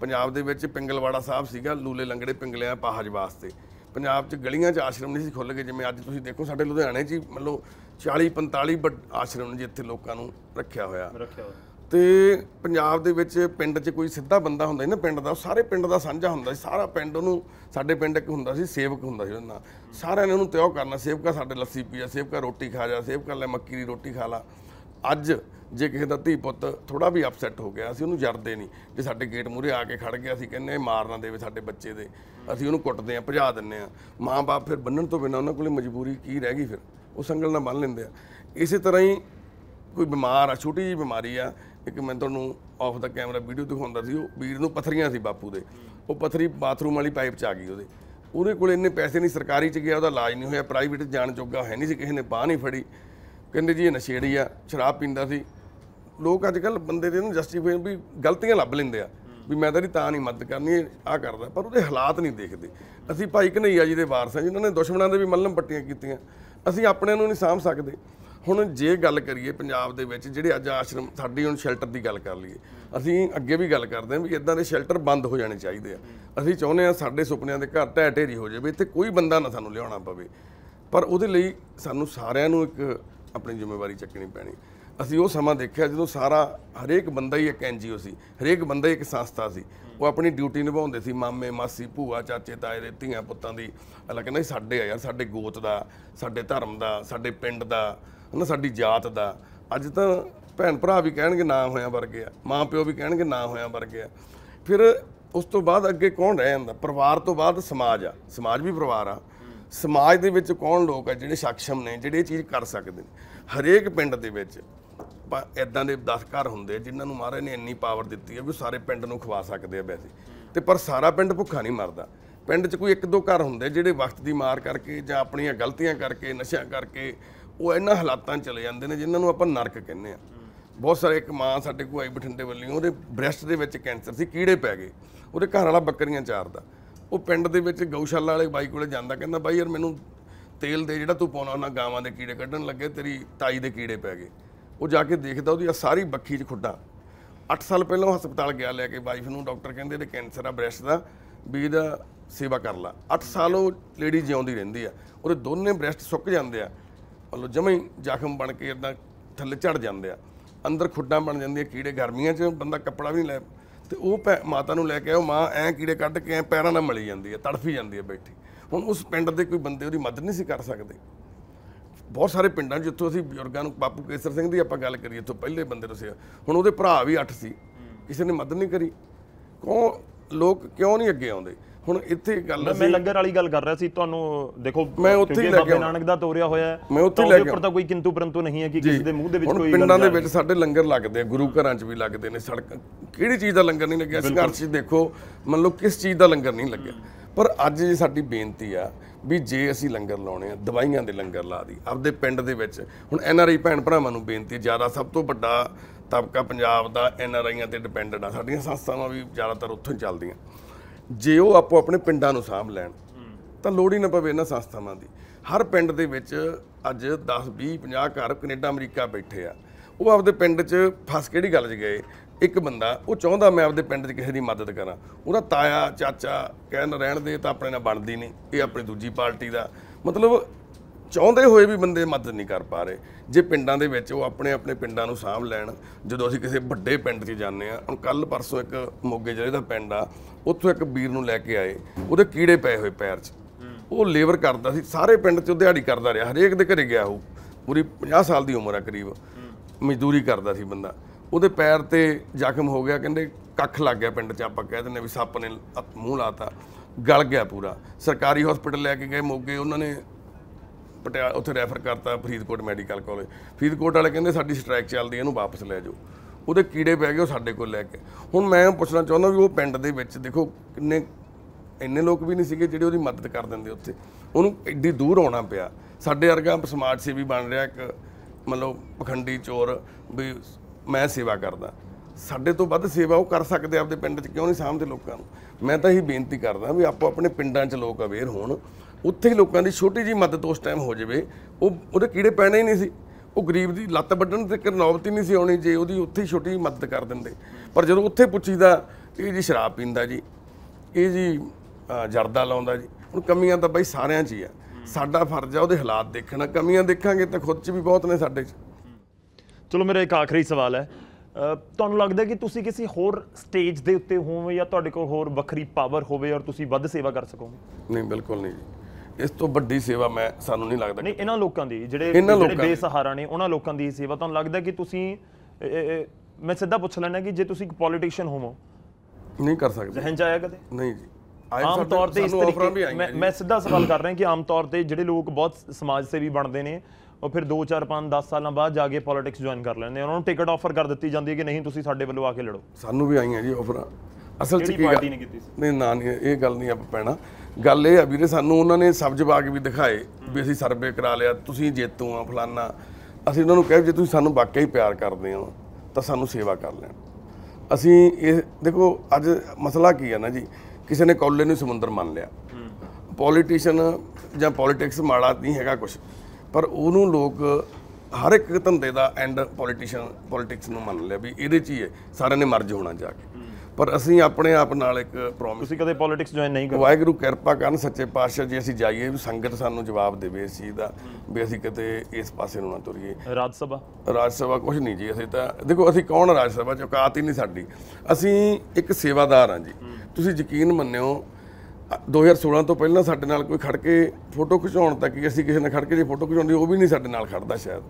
ਪੰਜਾਬ ਦੇ ਵਿੱਚ ਪਿੰਗਲਵਾੜਾ ਸਾਹਿਬ ਸੀਗਾ, ਲੂਲੇ ਲੰਗੜੇ ਪਿੰਗਲਿਆਂ ਪਾਹਜ ਵਾਸਤੇ। ਪੰਜਾਬ 'ਚ ਗਲੀਆਂ 'ਚ ਆਸ਼ਰਮ ਨਹੀਂ ਸੀ ਖੁੱਲ ਗਏ। ਜਿਵੇਂ ਅੱਜ ਤੁਸੀਂ ਦੇਖੋ ਸਾਡੇ ਲੁਧਿਆਣੇ 'ਚ ਹੀ ਮੰਨ ਲਓ 40 45 ਵੱਡ ਆਸ਼ਰਮ ਨੇ ਜਿੱਥੇ ਲੋਕਾਂ ਨੂੰ ਰੱਖਿਆ ਹੋਇਆ। ਰੱਖਿਆ ਹੋਇਆ। ਤੇ ਪੰਜਾਬ ਦੇ ਵਿੱਚ ਪਿੰਡ 'ਚ ਕੋਈ ਸਿੱਧਾ ਬੰਦਾ ਹੁੰਦਾ ਸੀ ਨਾ ਪਿੰਡ ਦਾ, ਉਹ ਸਾਰੇ ਪਿੰਡ ਦਾ ਸਾਂਝਾ ਹੁੰਦਾ ਸੀ, ਸਾਰਾ ਪਿੰਡ ਉਹਨੂੰ, ਸਾਡੇ ਪਿੰਡ ਇੱਕ ਹੁੰਦਾ ਸੀ, ਸੇਵਕ ਹੁੰਦਾ ਸੀ ਉਹਨਾਂ ਨਾਂ ਸਾਰਿਆਂ ਨੇ ਉਹਨੂੰ ਤਿਉ ਕਰਨਾ, ਸੇਵਕਾ ਸਾਡੇ ਲੱਸੀ ਪੀਆ ਸੇਵਕਾ ਰੋਟੀ ਖਾ ਜਾ, ਸੇਵਕਾ ਲੈ ਮੱਕੀ ਦੀ ਰੋਟੀ ਖਾ ਲਾ। ਅੱਜ ਜੇ ਕਿਸੇ ਦਾ ਧੀ ਪੁੱਤ ਥੋੜਾ ਵੀ ਅਪਸੈਟ ਹੋ ਗਿਆ, ਅਸੀਂ ਉਹਨੂੰ ਜਰਦੇ ਨਹੀਂ, ਜੇ ਸਾਡੇ ਗੇਟ ਮੂਹਰੇ ਆ ਕੇ ਖੜ ਗਿਆ, ਅਸੀਂ ਕਹਿੰਦੇ ਇਹ ਮਾਰ ਨਾ ਦੇਵੇ ਸਾਡੇ ਬੱਚੇ ਦੇ, ਅਸੀਂ ਉਹਨੂੰ ਕੁੱਟਦੇ ਆ ਭਜਾ ਦਿੰਨੇ ਆ ਮਾਂ-ਬਾਪ ਫਿਰ ਬੰਨਣ ਤੋਂ ਬਿਨਾਂ ਉਹਨਾਂ ਕੋਲੇ ਮਜਬੂਰੀ ਕੀ ਰਹਿ ਗਈ ਫਿਰ? ਉਹ ਸੰਗਲ ਨਾਲ ਬੰਨ ਲੈਂਦੇ ਆ। ਇਸੇ ਤਰ੍ਹਾਂ ਹੀ ਕੋਈ ਬਿਮਾਰ ਆ, ਛੋਟੀ ਜਿਹੀ ਬਿਮਾਰੀ ਆ ਇੱਕ ਮੈਂ ਤੁਹਾਨੂੰ ਆਫ ਦਾ ਕੈਮਰਾ ਵੀਡੀਓ ਦਿਖਾਉਂਦਾ ਸੀ, ਉਹ ਵੀਰ ਨੂੰ ਪਥਰੀਆਂ ਸੀ ਬਾਪੂ ਦੇ। ਉਹ ਪਥਰੀ ਬਾਥਰੂਮ ਵਾਲੀ ਪਾਈਪ 'ਚ ਆ ਗਈ ਉਹਦੇ। ਉਹਦੇ ਕੋਲ ਇੰਨੇ ਪੈਸੇ ਨਹੀਂ, ਸਰਕਾਰੀ 'ਚ ਗਿਆ, ਉਹਦਾ ਇਲਾਜ ਨਹੀਂ ਹੋਇਆ ਪ੍ਰਾਈਵੇਟ 'ਚ ਜਾਣ ਜੋਗਾ ਹੈ ਨਹੀਂ ਸੀ, ਕਿਸੇ ਨੇ ਬਾਹ ਨਹੀਂ ਫੜੀ। ਕਹਿੰਦੇ ਜੀ ਇਹ ਨਸ਼ੇੜੀ ਆ, ਸ਼ਰਾਬ ਪੀਂਦਾ ਸੀ। ਲੋਕ ਅੱਜ ਕੱਲ ਬੰਦੇ ਦੇ ਨੂੰ ਜਸਟੀਫਾਈ ਵੀ ਗਲਤੀਆਂ ਲੱਭ ਲੈਂਦੇ ਆ, ਵੀ ਮੈਂ ਤਾਂ ਇਹਦੀ ਤਾਂ ਨਹੀਂ ਮਦਦ ਕਰਨੀ ਆ ਕਰਦਾ। ਪਰ ਉਹਦੇ ਹਾਲਾਤ ਨਹੀਂ ਦੇਖਦੇ। ਅਸੀਂ ਭਾਈ ਕਨਈਆ ਜੀ ਦੇ ਵਾਰਸ ਆ ਜਿਨ੍ਹਾਂ ਨੇ ਦੁਸ਼ਮਣਾਂ ਦੇ ਵੀ ਮੱਲਮ ਪੱਟੀਆਂ ਕੀਤੀਆਂ। ਅਸੀਂ ਆਪਣਿਆਂ ਨੂੰ ਨਹੀਂ ਸਾਂਭ ਸਕਦੇ। ਹੁਣ ਜੇ ਗੱਲ ਕਰੀਏ ਪੰਜਾਬ ਦੇ ਵਿੱਚ, ਜਿਹੜੇ ਅੱਜ ਆਸ਼ਰਮ ਸਾਡੀ ਹੁਣ ਸ਼ੈਲਟਰ ਦੀ ਗੱਲ ਕਰ ਲਈਏ, ਅਸੀਂ ਅੱਗੇ ਵੀ ਗੱਲ ਕਰਦੇ ਹਾਂ ਵੀ ਇਦਾਂ ਦੇ ਸ਼ੈਲਟਰ ਬੰਦ ਹੋ ਜਾਣੇ ਚਾਹੀਦੇ ਆ। ਅਸੀਂ ਚਾਹੁੰਦੇ ਆ ਸਾਡੇ ਸੁਪਨਿਆਂ ਦੇ ਘਰ ਢਹਿ ਢੇਰੀ ਹੋ ਜਾਵੇ, ਇੱਥੇ ਕੋਈ ਬੰਦਾ ਨਾ ਸਾਨੂੰ ਲਿਆਉਣਾ ਪਵੇ। ਪਰ ਉਹਦੇ ਲਈ ਸਾਨੂੰ ਸਾਰਿਆਂ ਨੂੰ ਇੱਕ ਆਪਣੀ ਜ਼ਿੰਮੇਵਾਰੀ ਚੱਕਣੀ ਪੈਣੀ। ਅਸੀਂ ਉਹ ਸਮਾਂ ਦੇਖਿਆ ਜਦੋਂ ਸਾਰਾ ਹਰੇਕ ਬੰਦਾ ਹੀ ਇੱਕ ਐਨਜੀਓ ਸੀ, ਹਰੇਕ ਬੰਦਾ ਹੀ ਇੱਕ ਸੰਸਥਾ ਸੀ। ਉਹ ਆਪਣੀ ਡਿਊਟੀ ਨਿਭਾਉਂਦੇ ਸੀ, ਮਾਮੇ, ਮਾਸੀ, ਭੂਆ, ਚਾਚੇ, ਤਾਏ ਦੇ ਧੀਆਂ, ਪੁੱਤਾਂ ਦੀ। ਅਲਾ ਕਹਿੰਦਾ ਸਾਡੇ ਆ ਯਾਰ, ਸਾਡੇ ਗੋਤ ਦਾ, ਸਾਡੇ ਧਰਮ ਦਾ, ਸਾਡੇ ਪਿੰਡ ਦਾ ਨਾ ਸਾਡੀ ਜਾਤ ਦਾ। ਅੱਜ ਤਾਂ ਭੈਣ ਭਰਾ ਵੀ ਕਹਿਣਗੇ ਨਾ ਹੋਇਆ ਵਰਗੇ ਆ। ਮਾਂ ਪਿਓ ਵੀ ਕਹਿਣਗੇ ਨਾ ਹੋਇਆ ਵਰਗੇ ਆ। ਫਿਰ ਉਸ ਤੋਂ ਬਾਅਦ ਅੱਗੇ ਕੌਣ ਰਹਿ ਜਾਂਦਾ? ਪਰਿਵਾਰ ਤੋਂ ਬਾਅਦ ਸਮਾਜ ਆ। ਸਮਾਜ ਵੀ ਪਰਿਵਾਰ ਆ। ਸਮਾਜ ਦੇ ਵਿੱਚ ਕੌਣ ਲੋਕ ਆ ਜਿਹੜੇ ਸક્ષਮ ਨੇ, ਜਿਹੜੇ ਇਹ ਚੀਜ਼ ਕਰ ਸਕਦੇ ਨੇ? ਹਰੇਕ ਪਿੰਡ ਦੇ ਵਿੱਚ ਇਦਾਂ ਦੇ 10 ਘਰ ਹੁੰਦੇ ਆ ਜਿਨ੍ਹਾਂ ਨੂੰ ਮਹਾਰਾਜ ਨੇ ਇੰਨੀ ਪਾਵਰ ਦਿੱਤੀ ਹੈ ਵੀ ਉਹ ਸਾਰੇ ਪਿੰਡ ਨੂੰ ਖਵਾ ਸਕਦੇ ਆ ਵੈਸੇ। ਤੇ ਪਰ ਸਾਰਾ ਪਿੰਡ ਭੁੱਖਾ ਨਹੀਂ ਮਰਦਾ। ਪਿੰਡ 'ਚ ਕੋਈ ਇੱਕ ਦੋ ਘਰ ਹੁੰਦੇ ਜਿਹੜੇ ਵਕਤ ਦੀ ਮਾਰ ਕਰਕੇ ਜਾਂ ਆਪਣੀਆਂ ਗਲਤੀਆਂ ਕਰਕੇ, ਨਸ਼ਿਆਂ ਕਰਕੇ ਉਹ ਇਹਨਾਂ ਹਾਲਾਤਾਂ 'ਚ ਚਲੇ ਜਾਂਦੇ ਨੇ ਜਿਨ੍ਹਾਂ ਨੂੰ ਆਪਾਂ ਨਰਕ ਕਹਿੰਦੇ ਆ ਬਹੁਤ ਸਾਰੇ ਇੱਕ ਮਾਂ ਸਾਡੇ ਕੋਲ ਆਈ ਬਠਿੰਡੇ ਵੱਲੋਂ, ਉਹਦੇ ਬ੍ਰੈਸਟ ਦੇ ਵਿੱਚ ਕੈਂਸਰ ਸੀ, ਕੀੜੇ ਪੈ ਗਏ। ਉਹਦੇ ਘਰ ਵਾਲਾ ਬੱਕਰੀਆਂ ਚਾਰਦਾ। ਉਹ ਪਿੰਡ ਦੇ ਵਿੱਚ ਗਊਸ਼ਾਲਾ ਵਾਲੇ ਬਾਈ ਕੋਲੇ ਜਾਂਦਾ, ਕਹਿੰਦਾ, ਬਾਈ ਯਾਰ ਮੈਨੂੰ ਤੇਲ ਦੇ ਜਿਹੜਾ ਤੂੰ ਪਾਉਣਾ, ਉਹਨਾਂ ਗਾਵਾਂ ਦੇ ਕੀੜੇ ਕੱਢਣ ਲੱਗੇ, ਤੇਰੀ ਤਾਈ ਦੇ ਕੀੜੇ ਪੈ ਗਏ। ਉਹ ਜਾ ਕੇ ਦੇਖਦਾ, ਉਹਦੀ ਆਹ ਸਾਰੀ ਬੱਖੀ 'ਚ ਖੁੱਡਾ। 8 ਸਾਲ ਪਹਿਲਾਂ ਉਹ ਹਸਪਤਾਲ ਗਿਆ, ਲੈ ਕੇ ਵਾਈਫ ਨੂੰ ਡਾਕਟਰ ਕਹਿੰਦੇ ਇਹਦੇ ਕੈਂਸਰ ਆ ਬ੍ਰੈਸਟ ਦਾ, ਵੀ ਦਾ ਸੇਵਾ ਕਰ ਲਾ। 8 ਸਾਲ ਉਹ ਲੇਡੀ ਜਿਉਂਦੀ ਰਹਿੰਦੀ ਆ। ਉਹਦੇ ਦੋਨੇ ਬ੍ਰੈਸਟ ਸੁੱਕ ਜਾਂਦੇ ਆ। ਮਤਲਬ ਜਮਾਂ ਹੀ ਜ਼ਖਮ ਬਣ ਕੇ ਇਦਾਂ ਥੱਲੇ ਝੜ ਜਾਂਦੇ ਆ। ਅੰਦਰ ਖੁੱਡਾਂ ਬਣ ਜਾਂਦੀਆਂ ਕੀੜੇ ਗਰਮੀਆਂ 'ਚ ਬੰਦਾ ਕੱਪੜਾ ਵੀ ਨਹੀਂ ਲੈ ਤੇ ਉਹ ਮਾਤਾ ਨੂੰ ਲੈ ਕੇ ਆਓ ਮਾਂ ਐ ਕੀੜੇ ਕੱਢ ਕੇ ਐ ਪੈਰਾਂ ਨਾਲ ਮਲੀ ਜਾਂਦੀ ਹੈ ਤੜਫੀ ਜਾਂਦੀ ਹੈ ਬੈਠੀ। ਹੁਣ ਉਸ ਪਿੰਡ ਦੇ ਕੋਈ ਬੰਦੇ ਉਹਦੀ ਮਦਦ ਨਹੀਂ ਸੀ ਕਰ ਸਕਦੇ। ਬਹੁਤ ਸਾਰੇ ਪਿੰਡਾਂ ਜਿੱਥੋਂ ਅਸੀਂ ਬਜ਼ੁਰਗਾਂ ਨੂੰ ਬਾਪੂ ਕੇਸਰ ਸਿੰਘ ਦੀ ਆਪਾਂ ਗੱਲ ਕਰੀਏ ਤੋਂ ਪਹਿਲੇ ਬੰਦੇ ਦੱਸਿਆ ਹੁਣ ਉਹਦੇ ਭਰਾ ਵੀ 8 ਸੀ। ਕਿਸੇ ਨੇ ਮਦਦ ਨਹੀਂ ਕਰੀ। ਕਿਉਂ ਲੋਕ ਕਿਉਂ ਨਹੀਂ ਅੱਗੇ ਆਉਂਦੇ? ਹੁਣ ਇੱਥੇ ਗੱਲ ਮੈਂ ਲੰਗਰ ਵਾਲੀ ਗੱਲ ਕਰ ਰਿਹਾ ਸੀ ਤੁਹਾਨੂੰ ਦੇਖੋ ਮੈਂ ਉੱਥੇ ਹੀ ਲੈ ਕੇ। ਨਾਨਕ ਦਾ ਤੋਰਿਆ ਹੋਇਆ ਹੈ ਮੈਂ ਉੱਥੇ ਲੈ ਕੇ ਉੱਪਰ ਤਾਂ ਕੋਈ ਕਿੰਤੂ ਪਰੰਤੂ ਨਹੀਂ ਹੈ ਕਿ ਕਿਸੇ ਦੇ ਮੂੰਹ ਦੇ ਵਿੱਚ ਹੁਣ ਕੋਈ ਪਿੰਡਾਂ ਦੇ ਵਿੱਚ ਸਾਡੇ ਲੰਗਰ ਲੱਗਦੇ ਆ ਗੁਰੂ ਘਰਾਂ 'ਚ ਵੀ ਲੱਗਦੇ ਨੇ ਸੜਕ ਕਿਹੜੀ ਚੀਜ਼ ਦਾ ਲੰਗਰ ਨਹੀਂ ਲੱਗਿਆ? ਸੰਘਰਸ਼ ਦੇਖੋ ਮੰਨ ਲਓ ਕਿਸ ਚੀਜ਼ ਦਾ ਲੰਗਰ ਨਹੀਂ ਲੱਗਿਆ। ਪਰ ਅੱਜ ਜੇ ਸਾਡੀ ਬੇਨਤੀ ਆ ਵੀ ਜੇ ਅਸੀਂ ਲੰਗਰ ਲਾਉਣੇ ਆ ਦਵਾਈਆਂ ਦੇ ਲੰਗਰ ਲਾ ਦੀ ਆਪਦੇ ਪਿੰਡ ਦੇ ਵਿੱਚ। ਹੁਣ ਐਨ ਆਰ ਆਈ ਭੈਣ ਭਰਾਵਾਂ ਨੂੰ ਬੇਨਤੀ ਜ਼ਿਆਦਾ ਸਭ ਤੋਂ ਵੱਡਾ ਤਬਕਾ ਪੰਜਾਬ ਦਾ ਐਨ ਆਰ ਆਈਆਂ ਤੇ ਡਿਪੈਂਡੈਂਟ ਆ। ਸਾਡੀਆਂ ਸੰਸਥਾਵਾਂ ਵੀ ਜ਼ਿਆਦਾਤਰ ਉੱਥੋਂ ਚੱਲਦੀਆਂ। ਜੇ ਉਹ ਆਪੋ ਆਪਣੇ ਪਿੰਡਾਂ ਨੂੰ ਸਾਂਭ ਲੈਣ, ਤਾਂ ਲੋੜ ਹੀ ਨਾ ਪਵੇ ਇਹਨਾਂ ਸੰਸਥਾਵਾਂ ਦੀ। ਹਰ ਪਿੰਡ ਦੇ ਵਿੱਚ ਅੱਜ 10 20 50 ਘਰ ਕੈਨੇਡਾ, ਅਮਰੀਕਾ ਬੈਠੇ ਆ। ਉਹ ਆਪਦੇ ਪਿੰਡ 'ਚ ਫਸ ਕਿਹੜੀ ਗੱਲ 'ਚ ਗਏ, ਇੱਕ ਬੰਦਾ, ਉਹ ਚਾਹੁੰਦਾ ਮੈਂ ਆਪਦੇ ਪਿੰਡ 'ਚ ਕਿਸੇ ਦੀ ਮਦਦ ਕਰਾਂ। ਉਹਦਾ ਤਾਇਆ, ਚਾਚਾ ਕਹਿਣ, ਰਹਿਣ ਦੇ ਤਾਂ ਆਪਣੇ ਨਾਲ ਬਣਦੀ ਨਹੀਂ, ਇਹ ਆਪਣੀ ਦੂਜੀ ਪਾਰਟੀ ਦਾ। ਮਤਲਬ ਚਾਹੁੰਦੇ ਹੋਏ ਵੀ ਬੰਦੇ ਮਦਦ ਨਹੀਂ ਕਰ ਪਾ ਰਹੇ। ਜੇ ਪਿੰਡਾਂ ਦੇ ਵਿੱਚ ਉਹ ਆਪਣੇ ਆਪਣੇ ਪਿੰਡਾਂ ਨੂੰ ਸਾਂਭ ਲੈਣ, ਜਦੋਂ ਅਸੀਂ ਕਿਸੇ ਵੱਡੇ ਪਿੰਡ 'ਚ ਜਾਂਦੇ ਆ ਹੁਣ ਕੱਲ ਪਰਸੋਂ ਇੱਕ ਮੋਗੇ ਜ਼ਿਲ੍ਹੇ ਦਾ ਪਿੰਡ ਆ, ਉੱਥੋਂ ਇੱਕ ਵੀਰ ਨੂੰ ਲੈ ਕੇ ਆਏ, ਉਹਦੇ ਕੀੜੇ ਪਏ ਹੋਏ ਪੈਰ 'ਚ। ਉਹ ਲੇਬਰ ਕਰਦਾ ਸੀ, ਸਾਰੇ ਪਿੰਡ 'ਚ ਉਹ ਦਿਹਾੜੀ ਕਰਦਾ ਰਿਹਾ, ਹਰੇਕ ਦੇ ਘਰੇ ਗਿਆ ਉਹ, ਪੂਰੀ 50 ਸਾਲ ਦੀ ਉਮਰ ਆ ਕਰੀਬ। ਮਜ਼ਦੂਰੀ ਕਰਦਾ ਸੀ ਬੰਦਾ। ਉਹਦੇ ਪੈਰ ਤੇ ਜ਼ਖਮ ਹੋ ਗਿਆ, ਕਹਿੰਦੇ ਕੱਖ ਲੱਗ ਗਿਆ ਪਿੰਡ 'ਚ, ਆਪਾਂ ਕਹਿ ਦਿੰਦੇ ਵੀ ਸੱਪ ਨੇ ਹੱਥ- ਮੂੰਹ ਲਾਤਾ, ਗਲ ਗਿਆ ਪੂਰਾ। ਸਰਕਾਰੀ ਹਸਪੀਟਲ ਲੈ ਕੇ ਗਏ ਮੋਗੇ, ਉਹਨਾਂ ਨੇ ਪਟਿਆਲਾ ਉੱਥੇ ਰੈਫਰ ਕਰਤਾ ਫਰੀਦਕੋਟ ਮੈਡੀਕਲ ਕਾਲਜ। ਫਰੀਦਕੋਟ ਵਾਲੇ ਕਹਿੰਦੇ ਸਾਡੀ ਸਟ੍ਰਾਈਕ ਚੱਲਦੀ ਹੈ, ਇਹਨੂੰ ਵਾਪਸ ਲੈ ਜਾਓ। ਉਹਦੇ ਕੀੜੇ ਪੈ ਗਏ, ਉਹ ਸਾਡੇ ਕੋਲ ਲੈ ਕੇ। ਹੁਣ ਮੈਂ ਪੁੱਛਣਾ ਚਾਹੁੰਦਾ ਵੀ ਉਹ ਪਿੰਡ ਦੇ ਵਿੱਚ ਦੇਖੋ ਕਿੰਨੇ ਇੰਨੇ ਲੋਕ ਵੀ ਨਹੀਂ ਸੀਗੇ ਜਿਹੜੇ ਉਹਦੀ ਮਦਦ ਕਰ ਦਿੰਦੇ ਉੱਥੇ। ਉਹਨੂੰ ਐਡੀ ਦੂਰ ਆਉਣਾ ਪਿਆ। ਸਾਡੇ ਵਰਗਾ ਸਮਾਜ ਸੇਵੀ ਬਣ ਰਿਹਾ ਇੱਕ, ਮਤਲਬ ਪਖੰਡੀ ਚੋਰ ਵੀ ਮੈਂ ਸੇਵਾ ਕਰਦਾ। ਸਾਡੇ ਤੋਂ ਵੱਧ ਸੇਵਾ ਉਹ ਕਰ ਸਕਦੇ ਆਪਦੇ ਪਿੰਡ 'ਚ, ਕਿਉਂ ਨਹੀਂ ਸਾਂਭਦੇ ਲੋਕਾਂ ਨੂੰ? ਮੈਂ ਤਾਂ ਇਹੀ ਬੇਨਤੀ ਕਰਦਾ ਵੀ ਆਪੋ ਆਪਣੇ ਪਿੰਡਾਂ 'ਚ ਲੋਕ ਅਵੇਅਰ ਹੋਣ। ਉੱਥੇ ਹੀ ਲੋਕਾਂ ਦੀ ਛੋਟੀ ਜੀ ਮਦਦ ਉਸ ਟਾਈਮ ਹੋ ਜਾਵੇ। ਉਹ ਉਹਦੇ ਕੀੜੇ ਪੈਣੇ ਹੀ ਨਹੀਂ ਸੀ। ਉਹ ਗਰੀਬ ਦੀ ਲੱਤ ਵੱਢਣ ਤੇ ਨੌਬਤ ਹੀ ਨਹੀਂ ਸੀ ਆਉਣੀ ਜੇ ਉਹਦੀ ਉੱਥੇ ਹੀ ਛੋਟੀ ਜਿਹੀ ਮਦਦ ਕਰ ਦਿੰਦੇ। ਪਰ ਜਦੋਂ ਉੱਥੇ ਪੁੱਛੀਦਾ ਇਹ ਜੀ ਸ਼ਰਾਬ ਪੀਂਦਾ ਜੀ ਇਹ ਜੀ ਜਰਦਾ ਲਾਉਂਦਾ ਜੀ ਹੁਣ ਕਮੀਆਂ ਤਾਂ ਬਈ ਸਾਰਿਆਂ 'ਚ ਹੀ ਆ। ਸਾਡਾ ਫਰਜ਼ ਆ ਉਹਦੇ ਹਾਲਾਤ ਦੇਖਣਾ ਕਮੀਆਂ ਦੇਖਾਂਗੇ ਤਾਂ ਖੁਦ 'ਚ ਵੀ ਬਹੁਤ ਨੇ ਸਾਡੇ 'ਚ। ਚਲੋ ਮੇਰਾ ਇੱਕ ਆਖਰੀ ਸਵਾਲ ਹੈ। ਤੁਹਾਨੂੰ ਲੱਗਦਾ ਕਿ ਤੁਸੀਂ ਕਿਸੇ ਹੋਰ ਸਟੇਜ ਦੇ ਉੱਤੇ ਹੋਵੋ ਜਾਂ ਤੁਹਾਡੇ ਕੋਲ ਹੋਰ ਵੱਖਰੀ ਪਾਵਰ ਹੋਵੇ ਔਰ ਤੁਸੀਂ ਵੱਧ ਸੇਵਾ ਕਰ ਸਕੋਗੇ? ਨਹੀਂ ਬਿਲਕੁਲ ਨਹੀਂ ਜੀ। ਇਸ ਤੋਂ ਵੱਡੀ ਸੇਵਾ ਮੈਂ ਸਾਨੂੰ ਨਹੀਂ ਲੱਗਦਾ ਨਹੀਂ ਇਹਨਾਂ ਲੋਕਾਂ ਦੀ ਜਿਹੜੇ ਜਿਹੜੇ। ਬੇਸਹਾਰਾ ਨੇ ਉਹਨਾਂ ਲੋਕਾਂ ਦੀ ਸੇਵਾ ਤੁਹਾਨੂੰ ਲੱਗਦਾ ਕਿ ਤੁਸੀਂ ਮੈਂ ਸਿੱਧਾ ਪੁੱਛ ਲੈਣਾ ਕਿ ਜੇ ਤੁਸੀਂ ਇੱਕ ਪੋਲੀਟੀਸ਼ੀਅਨ ਹੋਵੋ ਨਹੀਂ ਕਰ ਸਕਦੇ। ਜ਼ਹਿਨ ਚ ਆਇਆ ਕਦੇ? ਨਹੀਂ ਜੀ। ਆਮ ਤੌਰ ਤੇ ਇਸ ਤਰੀਕੇ ਮੈਂ ਸਿੱਧਾ ਸਵਾਲ ਕਰ ਰਿਹਾ ਕਿ ਆਮ ਤੌਰ ਤੇ ਜਿਹੜੇ ਲੋਕ ਬਹੁਤ ਸਮਾਜ ਸੇਵੀ ਬਣਦੇ ਨੇ ਉਹ ਫਿਰ 2 4 5 10 ਸਾਲਾਂ ਬਾਅਦ ਜਾ ਕੇ ਪੋਲਿਟਿਕਸ ਜੁਆਇਨ ਕਰ ਲੈਂਦੇ ਉਹਨਾਂ ਨੂੰ ਟਿਕਟ ਆਫਰ ਕਰ ਦਿੱਤੀ ਜਾਂਦੀ ਹੈ ਕਿ ਨਹੀਂ ਤੁਸੀਂ ਸਾਡੇ ਵੱਲੋਂ ਆ ਕੇ ਲੜੋ। ਸਾਨੂੰ ਵੀ ਆਈਆਂ ਜੀ ਆਫਰਾਂ ਅਸਲ ਚ ਕੀ ਗੱਲ ਪਾਰਟੀ ਨੇ ਕੀਤੀ ਸੀ? ਨਹੀਂ ਨਾ ਨਹੀਂ ਇਹ ਗੱਲ ਨਹੀਂ ਆਪਾਂ ਪੈਣਾ। ਗੱਲ ਇਹ ਆ ਵੀਰੇ ਸਾਨੂੰ ਉਹਨਾਂ ਨੇ ਸਬਜ਼ ਬਾਗ ਵੀ ਦਿਖਾਏ ਵੀ ਅਸੀਂ ਸਰਵੇ ਕਰਾ ਲਿਆ ਤੁਸੀਂ ਜੇਤੂ ਆ ਫਲਾਨਾ। ਅਸੀਂ ਉਹਨਾਂ ਨੂੰ ਕਿਹਾ ਜੇ ਤੁਸੀਂ ਸਾਨੂੰ ਵਾਕਿਆ ਹੀ ਪਿਆਰ ਕਰਦੇ ਹੋ ਤਾਂ ਸਾਨੂੰ ਸੇਵਾ ਕਰ ਲੈਣ। ਅਸੀਂ ਇਹ ਦੇਖੋ ਅੱਜ ਮਸਲਾ ਕੀ ਹੈ ਨਾ ਜੀ ਕਿਸੇ ਨੇ ਕੌਲੇ ਨੂੰ ਸਮੁੰਦਰ ਮੰਨ ਲਿਆ। ਪੋਲੀਟੀਸ਼ੀਅਨ ਜਾਂ ਪੋਲਿਟਿਕਸ ਮਾੜਾ ਨਹੀਂ ਹੈਗਾ ਕੁਝ ਪਰ ਉਹਨੂੰ ਲੋਕ ਹਰ ਇੱਕ ਧੰਦੇ ਦਾ ਐਂਡ ਪੋਲੀਟੀਸ਼ੀਅਨ ਪੋਲਿਟਿਕਸ ਨੂੰ ਮੰਨ ਲਿਆ ਵੀ ਇਹਦੇ 'ਚ ਹੀ ਹੈ ਸਾਰਿਆਂ ਨੇ ਮਰਜ ਹੋਣਾ ਜਾ ਕੇ। ਪਰ ਅਸੀਂ ਆਪਣੇ ਆਪ ਨਾਲ ਇੱਕ ਪ੍ਰੋਮਿਸ ਤੁਸੀਂ ਕਦੇ ਪੋਲਿਟਿਕਸ ਜੁਆਇਨ ਨਹੀਂ ਕਰਦੇ? ਵਾਹਿਗੁਰੂ ਕਿਰਪਾ ਕਰਨ ਸੱਚੇ ਪਾਤਸ਼ਾਹ ਜੇ ਅਸੀਂ ਜਾਈਏ ਵੀ ਸੰਗਤ ਸਾਨੂੰ ਜਵਾਬ ਦੇਵੇ ਇਸ ਚੀਜ਼ ਦਾ ਵੀ ਅਸੀਂ ਕਿਤੇ ਇਸ ਪਾਸੇ ਨੂੰ ਨਾ ਤੁਰੀਏ। ਰਾਜ ਸਭਾ? ਰਾਜ ਸਭਾ ਕੁਝ ਨਹੀਂ ਜੀ ਅਸੀਂ ਤਾਂ ਦੇਖੋ ਅਸੀਂ ਕੌਣ ਰਾਜ ਸਭਾ ਚ? ਔਕਾਤ ਹੀ ਨਹੀਂ ਸਾਡੀ। ਅਸੀਂ ਇੱਕ ਸੇਵਾਦਾਰ ਹਾਂ ਜੀ। ਤੁਸੀਂ ਯਕੀਨ ਮੰਨਿਓ 2016 ਤੋਂ ਪਹਿਲਾਂ ਸਾਡੇ ਨਾਲ ਕੋਈ ਖੜ ਕੇ ਫੋਟੋ ਖਿਚਾਉਣ ਤੱਕ ਹੀ ਅਸੀਂ ਕਿਸੇ ਨਾਲ ਖੜ ਕੇ ਜੇ ਫੋਟੋ ਖਿਚਾਉਂਦੇ ਉਹ ਵੀ ਨਹੀਂ ਸਾਡੇ ਨਾਲ ਖੜਦਾ ਸ਼ਾਇਦ।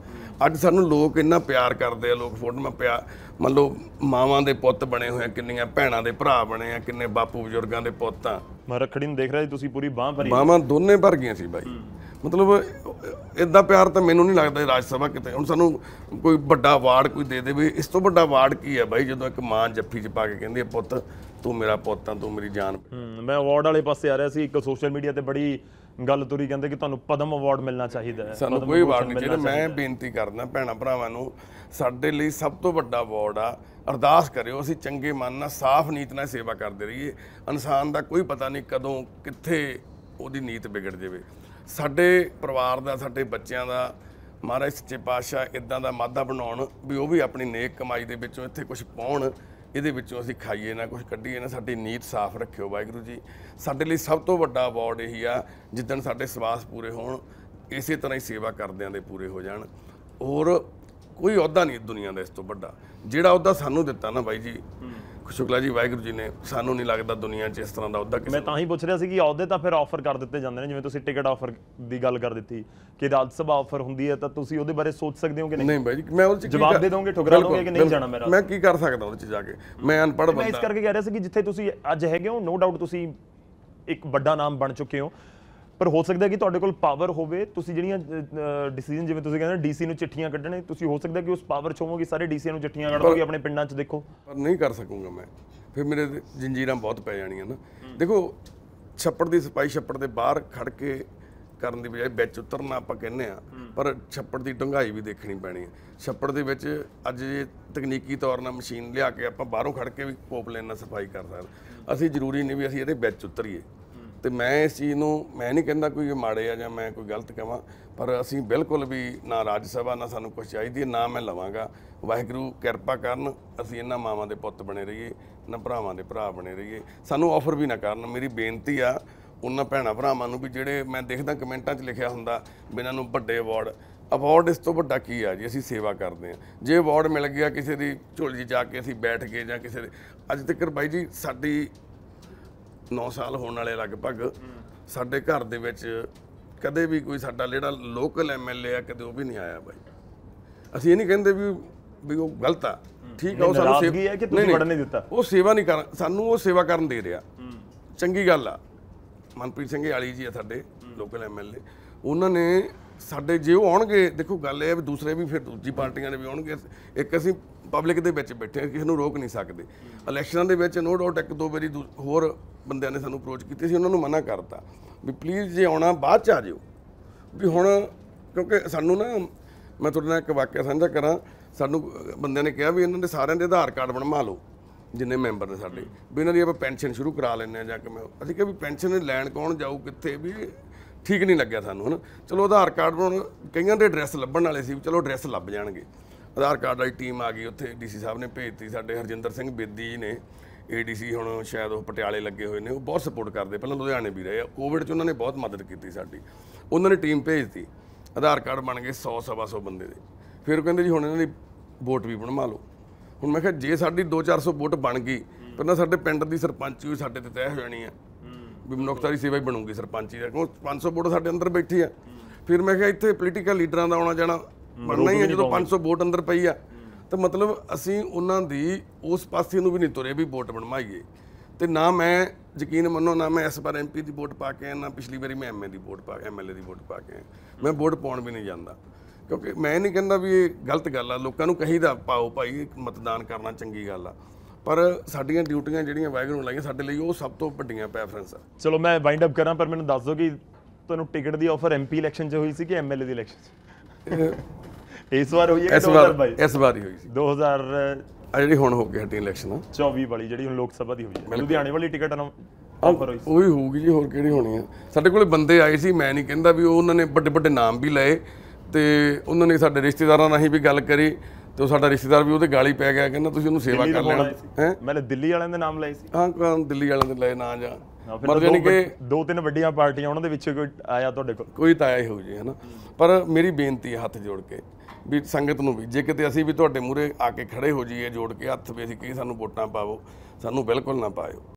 ਅੱਜ ਸਾਨੂੰ ਲੋਕ ਇੰਨਾ ਪਿਆਰ ਕਰਦੇ ਆ ਲੋਕ ਫੋਟੋਆਂ ਪਿਆ ਮੰਨ ਲਓ ਮਾਵਾਂ ਦੇ ਪੁੱਤ ਬਣੇ ਹੋਏ ਆ ਕਿੰਨੀਆਂ ਭੈਣਾਂ ਦੇ ਭਰਾ ਬਣੇ ਆ ਕਿੰਨੇ ਬਾਪੂ ਬਜ਼ੁਰਗਾਂ ਦੇ ਪੁੱਤ। ਆ ਮੈਂ ਰੱਖੜੀ ਨੂੰ ਦੇਖ ਰਿਹਾ ਜੀ ਤੁਸੀਂ ਪੂਰੀ ਬਾਹ ਭਰੀ ਬਾਹਾਂ ਦੋਨੇ ਭਰ ਗਈਆਂ ਸੀ ਬਾਈ। ਮਤਲਬ ਇਦਾਂ ਪਿਆਰ ਤਾਂ ਮੈਨੂੰ ਨਹੀਂ ਲੱਗਦਾ ਰਾਜ ਸਭਾ ਕਿਤੇ। ਹੁਣ ਸਾਨੂੰ ਕੋਈ ਵੱਡਾ ਅਵਾਰਡ ਕੋਈ ਦੇ ਦੇਵੇ ਇਸ ਤੋਂ ਵੱਡਾ ਅਵਾਰਡ ਕੀ ਹੈ ਬਾਈ ਜਦੋਂ ਇੱਕ ਮਾਂ ਜੱਫੀ 'ਚ ਪਾ ਕੇ ਕਹਿੰਦੀ ਹੈ ਪੁੱਤ ਤੂੰ ਮੇਰਾ ਪੁੱਤ ਆ ਤੂੰ ਮੇਰੀ ਜਾਨ। ਮੈਂ ਅਵਾਰਡ ਵਾਲੇ ਪਾਸੇ ਆ ਰਿਹਾ ਸੀ ਇੱਕ ਸੋਸ਼ਲ ਮੀਡੀਆ ਤੇ ਬੜੀ ਗੱਲ ਤੁਰੀ ਕਹਿੰਦੇ ਕਿ ਤੁਹਾਨੂੰ ਪਦਮ ਅਵਾਰਡ ਮਿਲਣਾ ਚਾਹੀਦਾ ਹੈ ਸਾਨੂੰ ਕੋਈ ਅਵਾਰਡ ਨਹੀਂ ਚਾਹੀਦਾ ਮੈਂ ਬੇਨਤੀ ਕਰਦਾ ਭੈਣਾ ਭਰਾਵਾਂ ਨੂੰ ਸਾਡੇ ਲਈ ਸਭ ਤੋਂ ਵੱਡਾ ਅਵਾਰਡ ਆ ਅਰਦਾਸ ਕਰਿਓ ਅਸੀਂ ਚੰਗੇ ਮਨ ਨਾਲ ਸਾਫ਼ ਨੀਤ ਨਾਲ ਸੇਵਾ ਕਰਦੇ ਰਹੀਏ। ਇਨਸਾਨ ਦਾ ਕੋਈ ਪਤਾ ਨਹੀਂ ਕਦੋਂ ਕਿੱਥੇ ਉਹਦੀ ਨੀਤ ਵਿਗੜ ਜਾਵੇ। ਸਾਡੇ ਪਰਿਵਾਰ ਦਾ ਸਾਡੇ ਬੱਚਿਆਂ ਦਾ ਮਹਾਰਾਜ ਸੱਚੇ ਪਾਤਸ਼ਾਹ ਇਦਾਂ ਦਾ ਮਾਦਾ ਬਣਾਉਣ ਵੀ ਉਹ ਵੀ ਆਪਣੀ ਨੇਕ ਕਮਾਈ ਦੇ ਵਿੱਚੋਂ ਇੱਥੇ ਕੁਝ ਪਾਉਣ ਇਹਦੇ ਵਿੱਚੋਂ ਅਸੀਂ ਖਾਈਏ ਨਾ ਕੁਝ ਕੱਢੀਏ ਨਾ, ਸਾਡੀ ਨੀਤ ਸਾਫ਼ ਰੱਖਿਓ ਵਾਹਿਗੁਰੂ ਜੀ। ਸਾਡੇ ਲਈ ਸਭ ਤੋਂ ਵੱਡਾ ਅਵਾਰਡ ਇਹੀ ਆ, ਜਿੱਦਣ ਸਾਡੇ ਸਵਾਸ ਪੂਰੇ ਹੋਣ, ਇਸੇ ਤਰ੍ਹਾਂ ਹੀ ਸੇਵਾ ਕਰਦਿਆਂ ਦੇ ਪੂਰੇ ਹੋ ਜਾਣ। ਔਰ ਕੋਈ ਅਹੁਦਾ ਨਹੀਂ ਦੁਨੀਆ ਦਾ ਇਸ ਤੋਂ ਵੱਡਾ। ਜਿਹੜਾ ਅਹੁਦਾ ਸਾਨੂੰ ਦਿੱਤਾ ਨਾ ਬਾਈ ਜੀ ਸ਼ੁਕਲਾ ਜੀ ਵਾਹਿਗੁਰੂ ਜੀ ਨੇ ਸਾਨੂੰ ਨਹੀਂ ਲੱਗਦਾ ਦੁਨੀਆ 'ਚ ਇਸ ਤਰ੍ਹਾਂ ਦਾ ਅਹੁਦਾ ਕਿਸੇ ਮੈਂ ਤਾਂ ਹੀ ਪੁੱਛ ਰਿਹਾ ਸੀ ਕਿ ਅਹੁਦੇ ਤਾਂ ਫਿਰ ਆਫਰ ਕਰ ਦਿੱਤੇ ਜਾਂਦੇ ਨੇ ਜਿਵੇਂ ਤੁਸੀਂ ਟਿਕਟ ਆਫਰ ਦੀ ਗੱਲ ਕਰ ਦਿੱਤੀ ਕਿ ਰਾਜ ਸਭਾ ਆਫਰ ਹੁੰਦੀ ਹੈ ਤਾਂ ਤੁਸੀਂ ਉਹਦੇ ਬਾਰੇ ਸੋਚ ਸਕਦੇ ਹੋ ਕਿ ਨਹੀਂ? ਨਹੀਂ ਬਾਈ ਜੀ ਮੈਂ ਉਹਦੇ 'ਚ ਜਵਾਬ ਦੇ ਦੋਗੇ, ਠੁਕਰਾ ਦੋਗੇ ਕਿ ਨਹੀਂ। ਜਾਣਾ ਮੇਰਾ? ਮੈਂ ਕੀ ਕਰ ਸਕਦਾ ਉਹਦੇ 'ਚ ਜਾ ਕੇ? ਮੈਂ ਅਨਪੜ੍ਹ ਮੈਂ ਇਸ ਬੰਦਾ। ਕਰਕੇ ਕਹਿ ਰਿਹਾ ਸੀ ਕਿ ਜਿੱਥੇ ਤੁਸੀਂ ਅੱਜ ਹੈਗੇ ਹੋ ਨੋ ਡਾਊਟ ਤੁਸੀਂ ਇੱਕ ਵੱਡਾ ਨਾਮ ਬਣ ਚੁੱਕੇ ਹੋ। ਪਰ ਹੋ ਸਕਦਾ ਕਿ ਤੁਹਾਡੇ ਕੋਲ ਪਾਵਰ ਹੋਵੇ ਤੁਸੀਂ ਜਿਹੜੀਆਂ ਡਿਸੀਜਨ ਜਿਵੇਂ ਤੁਸੀਂ ਕਹਿੰਦੇ ਡੀਸੀ ਨੂੰ ਚਿੱਠੀਆਂ ਕੱਢਣੇ ਤੁਸੀਂ ਹੋ ਸਕਦਾ ਕਿ ਉਸ ਪਾਵਰ ਚ ਹੋਵੋਗੇ ਸਾਰੇ ਡੀਸੀਆਂ ਨੂੰ ਚਿੱਠੀਆਂ ਕੱਢ ਦੋਗੇ ਆਪਣੇ ਪਿੰਡਾਂ 'ਚ ਦੇਖੋ। ਪਰ ਨਹੀਂ ਕਰ ਸਕੂੰਗਾ ਮੈਂ। ਫਿਰ ਮੇਰੇ ਤੇ ਜੰਜੀਰਾਂ ਬਹੁਤ ਪੈ ਜਾਣੀਆਂ ਨਾ। ਦੇਖੋ ਛੱਪੜ ਦੀ ਸਫ਼ਾਈ ਛੱਪੜ ਦੇ ਬਾਹਰ ਖੜ ਕੇ ਕਰਨ ਦੀ ਬਜਾਏ ਵਿੱਚ ਉਤਰਨਾ ਆਪਾਂ ਕਹਿੰਦੇ ਆ ਪਰ ਛੱਪੜ ਦੀ ਡੰਗਾਈ ਵੀ ਦੇਖਣੀ ਪੈਣੀ ਹੈ। ਛੱਪੜ ਦੇ ਵਿੱਚ ਅੱਜ ਜੇ ਤਕਨੀਕੀ ਤੌਰ ਨਾਲ ਮਸ਼ੀਨ ਲਿਆ ਕੇ ਆਪਾਂ ਬਾਹਰੋਂ ਖੜ ਕੇ ਵੀ ਪੋਪਲੇਨ ਨਾਲ ਸਫ਼ਾਈ ਕਰ ਸਕਦੇ ਅਸੀਂ ਜ਼ਰੂਰੀ ਨਹੀਂ ਵੀ ਅਸੀਂ ਇਹਦੇ ਵਿੱਚ ਉਤਰੀਏ। ਤੇ ਮੈਂ ਇਸ ਚੀਜ਼ ਨੂੰ ਮੈਂ ਨਹੀਂ ਕਹਿੰਦਾ ਕੋਈ ਇਹ ਮਾੜੇ ਆ ਜਾਂ ਮੈਂ ਕੋਈ ਗਲਤ ਕਹਾਂ ਪਰ ਅਸੀਂ ਬਿਲਕੁਲ ਵੀ ਨਾ ਰਾਜ ਸਭਾ ਨਾ ਸਾਨੂੰ ਕੁਝ ਚਾਹੀਦੀ ਹੈ, ਨਾ ਮੈਂ ਲਵਾਂਗਾ। ਵਾਹਿਗੁਰੂ ਕਿਰਪਾ ਕਰਨ ਅਸੀਂ ਇਹਨਾਂ ਮਾਵਾਂ ਦੇ ਪੁੱਤ ਬਣੇ ਰਹੀਏ ਨਾ ਭਰਾਵਾਂ ਦੇ ਭਰਾ ਬਣੇ ਰਹੀਏ। ਸਾਨੂੰ ਆਫਰ ਵੀ ਨਾ ਕਰਨ ਮੇਰੀ ਬੇਨਤੀ ਆ ਉਹਨਾਂ ਭੈਣਾ ਭਰਾਵਾਂ ਨੂੰ ਵੀ ਜਿਹੜੇ ਮੈਂ ਦੇਖਦਾ ਕਮੈਂਟਾਂ 'ਚ ਲਿਖਿਆ ਹੁੰਦਾ ਵੀ ਇਹਨਾਂ ਨੂੰ ਵੱਡੇ ਅਵਾਰਡ ਅਵਾਰਡ ਇਸ ਤੋਂ ਵੱਡਾ ਕੀ ਆ ਜੀ? ਅਸੀਂ ਸੇਵਾ ਕਰਦੇ ਆ ਜੇ ਅਵਾਰਡ ਮਿਲ ਗਿਆ ਕਿਸੇ ਦੀ ਝੋਲੀ 'ਚ ਜਾ ਕੇ ਅਸੀਂ ਬੈਠ ਗਏ ਜਾਂ ਕਿਸੇ ਦੇ ਅੱਜ ਤੱਕ ਬਾਈ ਜੀ ਸਾਡੀ 9 ਸਾਲ ਹੋਣ ਵਾਲੇ ਲਗਭਗ ਸਾਡੇ ਘਰ ਦੇ ਵਿੱਚ ਕਦੇ ਵੀ ਕੋਈ ਸਾਡਾ ਜਿਹੜਾ ਲੋਕਲ ਐਮਐਲਏ ਆ ਕਦੇ ਉਹ ਵੀ ਨਹੀਂ ਆਇਆ ਬਾਈ। ਅਸੀਂ ਇਹ ਨਹੀਂ ਕਹਿੰਦੇ ਵੀ ਵੀ ਉਹ ਗਲਤ ਆ। ਠੀਕ ਆ ਉਹ ਸਾਨੂੰ ਨਾਰਾਜ਼ਗੀ ਹੈ ਕਿ ਤੁਸੀਂ ਵੜਨ ਨਹੀਂ ਦਿੱਤਾ? ਉਹ ਸੇਵਾ ਨਹੀਂ ਕਰ ਸਾਨੂੰ ਉਹ ਸੇਵਾ ਕਰਨ ਦੇ ਰਿਹਾ। ਚੰਗੀ ਗੱਲ ਆ। ਮਨਪ੍ਰੀਤ ਸਿੰਘ ਵਾਲੀ ਜੀ ਆ ਸਾਡੇ ਲੋਕਲ ਐਮਐਲਏ ਉਹਨਾਂ ਨੇ ਸਾਡੇ ਜੇ ਉਹ ਆਉਣਗੇ ਦੇਖੋ ਗੱਲ ਇਹ ਹੈ ਵੀ ਦੂਸਰੇ ਵੀ ਫਿਰ ਦੂਜੀ ਪਾਰਟੀਆਂ ਦੇ ਵੀ ਆਉਣਗੇ। ਇੱਕ ਅਸੀਂ ਪਬਲਿਕ ਦੇ ਵਿੱਚ ਬੈਠੇ ਕਿਸੇ ਨੂੰ ਰੋਕ ਨਹੀਂ ਸਕਦੇ। ਇਲੈਕਸ਼ਨਾਂ ਦੇ ਵਿੱਚ ਨੋ ਡਾਊਟ ਇੱਕ ਦੋ ਵਾਰੀ ਦੂ- ਹੋਰ ਬੰਦਿਆਂ ਨੇ ਸਾਨੂੰ ਅਪਰੋਚ ਕੀਤੀ ਸੀ, ਉਹਨਾਂ ਨੂੰ ਮਨਾ ਕਰਤਾ। ਵੀ ਪਲੀਜ਼ ਜੇ ਆਉਣਾ, ਬਾਅਦ ਚ ਆ ਜਿਓ। ਵੀ ਹੁਣ ਕਿਉਂਕਿ ਸਾਨੂੰ ਨਾ, ਮੈਂ ਤੁਹਾਡੇ ਨਾਲ ਇੱਕ ਵਾਕਿਆ ਸਾਂਝਾ ਕਰਾਂ, ਸਾਨੂੰ ਬੰਦਿਆਂ ਨੇ ਕਿਹਾ ਵੀ ਇਹਨਾਂ ਦੇ ਸਾਰਿਆਂ ਦੇ ਆਧਾਰ ਕਾਰਡ ਬਣਵਾ ਲਓ, ਜਿੰਨੇ ਮੈਂਬਰ ਨੇ ਸਾਡੇ। ਵੀ ਇਹਨਾਂ ਦੀ ਆਪਾਂ ਪੈਨਸ਼ਨ ਸ਼ੁਰੂ ਕਰਾ ਲੈਂਦੇ ਆ ਜਾਂ ਕਿ ਮੈਂ ਅਸੀਂ ਕਿਹਾ ਵੀ ਪੈਨਸ਼ਨ ਲੈਣ ਕੌਣ ਜਾਊ, ਕਿੱਥੇ, ਵੀ ਠੀਕ ਨਹੀਂ ਲੱਗਿਆ ਸਾਨੂੰ, ਹਨਾ। ਚਲੋ ਆਧਾਰ ਕਾਰਡ ਬਣਾਉਣ ਕਈਆਂ ਦੇ ਐਡਰੈਸ ਲੱਭਣ ਵਾਲੇ ਸੀ, ਵੀ ਚਲੋ ਐਡਰੈਸ ਲੱਭ ਜਾਣਗੇ। ਆਧਾਰ ਕਾਰਡ ਵਾਲੀ ਟੀਮ ਆ ਗਈ ਉੱਥੇ ਡੀਸੀ ਸਾਹਿਬ ਨੇ ਭੇਜਤੀ, ਸਾਡੇ ਹਰਜਿੰਦਰ ਸਿੰਘ ਬੇਦੀ ਜੀ ਨੇ ਏਡੀਸੀ ਹੁਣ ਸ਼ਾਇਦ ਉਹ ਪਟਿਆਲੇ ਲੱਗੇ ਹੋਏ ਨੇ, ਉਹ ਬਹੁਤ ਸਪੋਰਟ ਕਰਦੇ, ਪਹਿਲਾਂ ਲੁਧਿਆਣੇ ਵੀ ਰਹੇ ਆ ਕੋਵਿਡ 'ਚ ਉਹਨਾਂ ਨੇ ਬਹੁਤ ਮਦਦ ਕੀਤੀ ਸਾਡੀ, ਉਹਨਾਂ ਨੇ ਟੀਮ ਭੇਜਤੀ, ਆਧਾਰ ਕਾਰਡ ਬਣ ਗਏ 100 ਸਵਾ ਸੌ ਬੰਦੇ ਦੇ, ਫਿਰ ਉਹ ਕਹਿੰਦੇ ਜੀ ਹੁਣ ਇਹਨਾਂ ਦੀ ਵੋਟ ਵੀ ਬਣਵਾ ਲਓ, ਹੁਣ ਮੈਂ ਕਿਹਾ ਜੇ ਸਾਡੀ 2-400 ਵੋਟ ਬਣ ਗਈ, ਪਹਿਲਾਂ ਸਾਡੇ ਪਿੰਡ ਦੀ ਸਰਪੰਚ ਵੀ ਸਾਡੇ ਤੇ ਤੈਅ ਹੋ ਜਾਣੀ ਆ, ਵੀ ਮਨੁੱਖਤਾ ਦੀ ਸੇਵਾ ਹੀ ਬਣੂਗੀ ਸਰਪੰਚੀ ਦਾ, ਕਿਉਂ 500 ਵੋਟ ਸਾਡੇ ਅੰਦਰ ਬੈਠੀ ਆ, ਫਿਰ ਮੈਂ ਕਿਹਾ ਇੱਥੇ ਪੋਲੀਟੀਕਲ ਲੀਡਰਾਂ ਦਾ ਆਉਣਾ ਜਾਣਾ ਬਣਨਾ ਹੀ ਹੈ ਜਦੋਂ 500 ਵੋਟ ਅੰਦਰ ਪਈ ਆ ਤਾਂ ਮਤਲਬ ਅਸੀਂ ਉਹਨਾਂ ਦੀ ਉਸ ਪਾਸੇ ਨੂੰ ਵੀ ਨਹੀਂ ਤੁਰੇ ਵੀ ਵੋਟ ਬਣਵਾਈਏ। ਤੇ ਨਾ ਮੈਂ ਯਕੀਨ ਮੰਨੋ ਨਾ ਮੈਂ ਇਸ ਵਾਰ ਐਮਪੀ ਦੀ ਵੋਟ ਪਾ ਕੇ ਆਇਆ ਨਾ ਪਿਛਲੀ ਵਾਰੀ ਮੈਂ ਐਮਏ ਦੀ ਵੋਟ ਪਾ ਐਮਐਲਏ ਦੀ ਵੋਟ ਪਾ ਕੇ ਆਇਆ। ਮੈਂ ਵੋਟ ਪਾਉਣ ਵੀ ਨਹੀਂ ਜਾਂਦਾ। ਕਿਉਂਕਿ ਮੈਂ ਨਹੀਂ ਕਹਿੰਦਾ ਵੀ ਇਹ ਗਲਤ ਗੱਲ ਆ ਲੋਕਾਂ ਨੂੰ ਕਹੀਦਾ ਪਾਓ ਭਾਈ ਮਤਦਾਨ ਕਰਨਾ ਚੰਗੀ ਗੱਲ ਆ। ਪਰ ਸਾਡੀਆਂ ਡਿਊਟੀਆਂ ਜਿਹੜੀਆਂ ਵਾਹਿਗੁਰੂ ਨੇ ਲਾਈਆਂ ਸਾਡੇ ਲਈ ਉਹ ਸਭ ਤੋਂ ਵੱਡੀਆਂ ਪ੍ਰੈਫਰੈਂਸ ਆ। ਚਲੋ ਮੈਂ ਵਾਈਂਡ ਅਪ ਕਰਾਂ ਪਰ ਮੈਨੂੰ ਦੱਸ ਦਿਓ ਕਿ ਤੁਹਾਨੂੰ ਟਿਕਟ ਦੀ ਆਫਰ ਐਮਪੀ ਇਲੈਕਸ਼ਨ 'ਚ ਹੋਈ ਸੀ ਕਿ ਐਮਐਲਏ ਦੀ ਇਲੈਕਸ਼ਨ 'ਚ? ਇਸ ਵਾਰ ਹੋਈ ਹੈ ਕਿ ਵਾਰ 2022 ਇਸ ਵਾਰ ਹੀ ਹੋਈ ਸੀ। 2024 ਆ ਜਿਹੜੀ ਹੁਣ ਹੋ ਗਈ ਹਟੀ ਇਲੈਕਸ਼ਨ ਵਾਲੀ ਜਿਹੜੀ ਹੁਣ ਲੋਕ ਸਭਾ ਦੀ ਹੋਈ ਹੈ। ਲੁਧਿਆਣੇ ਵਾਲੀ ਟਿਕਟ ਆਫਰ ਹੋਈ ਸੀ। ਉਹ ਹੀ ਹੋਊਗੀ ਜੀ ਹੋਰ ਕਿਹੜੀ ਹੋਣੀ ਆ। ਸਾਡੇ ਕੋਲੇ ਬੰਦੇ ਆਏ ਸੀ ਮੈਂ ਨਹੀਂ ਕਹਿੰਦਾ ਵੀ ਉਹ ਉਹਨਾਂ ਨੇ ਵੱਡੇ ਵੱਡੇ ਨਾਮ ਵੀ ਲਏ ਤੇ ਉਹਨਾਂ ਨੇ ਸਾਡੇ ਰਿਸ਼ਤੇਦਾਰਾਂ ਨਾਲ ਹੀ ਵੀ ਗੱਲ ਕਰੀ ਤੇ ਉਹ ਸਾਡਾ ਰਿਸ਼ਤੇਦਾਰ ਵੀ ਉਹਦੇ ਗਾਲੀ ਪੈ ਗਿਆ ਕਹਿੰਦਾ ਤੁਸੀਂ ਉਹਨੂੰ ਸੇਵਾ ਕਰ ਲੈਣਾ। ਹੈ? ਮੈਂ ਦਿੱਲੀ ਵਾਲਿਆਂ ਦੇ ਨਾਮ ਲਏ ਸੀ। ਹਾਂ ਦਿੱਲੀ ਵਾਲਿਆਂ ਦੇ ਲਏ ਨਾ ਜਾ ਪਰ ਦੋ ਕਿ ਦੋ ਤਿੰਨ ਵੱਡੀਆਂ ਪਾਰਟੀਆਂ ਉਹਨਾਂ ਦੇ ਵਿੱਚ ਕੋਈ ਆਇਆ ਤੁਹਾਡੇ ਕੋਲ? ਕੋਈ ਤਾਂ ਆਇਆ ਹੀ ਹੋਊ ਜੀ ਹਨਾ ਪਰ ਮੇਰੀ ਬੇਨਤੀ ਹੈ ਹੱਥ ਜੋੜ ਕੇ ਵੀ ਸੰਗਤ ਨੂੰ ਵੀ ਜੇ ਕਿਤੇ ਅਸੀਂ ਵੀ ਤੁਹਾਡੇ ਮੂਹਰੇ ਆ ਕੇ ਖੜੇ ਹੋ ਜਾਈਏ ਜੋੜ ਕੇ ਹੱਥ ਵੀ ਅਸੀਂ ਕਹੀ ਸਾਨੂੰ ਵੋਟਾਂ ਪਾਵੋ ਸਾਨੂੰ ਬਿਲਕੁਲ ਨਾ ਪਾਇਓ।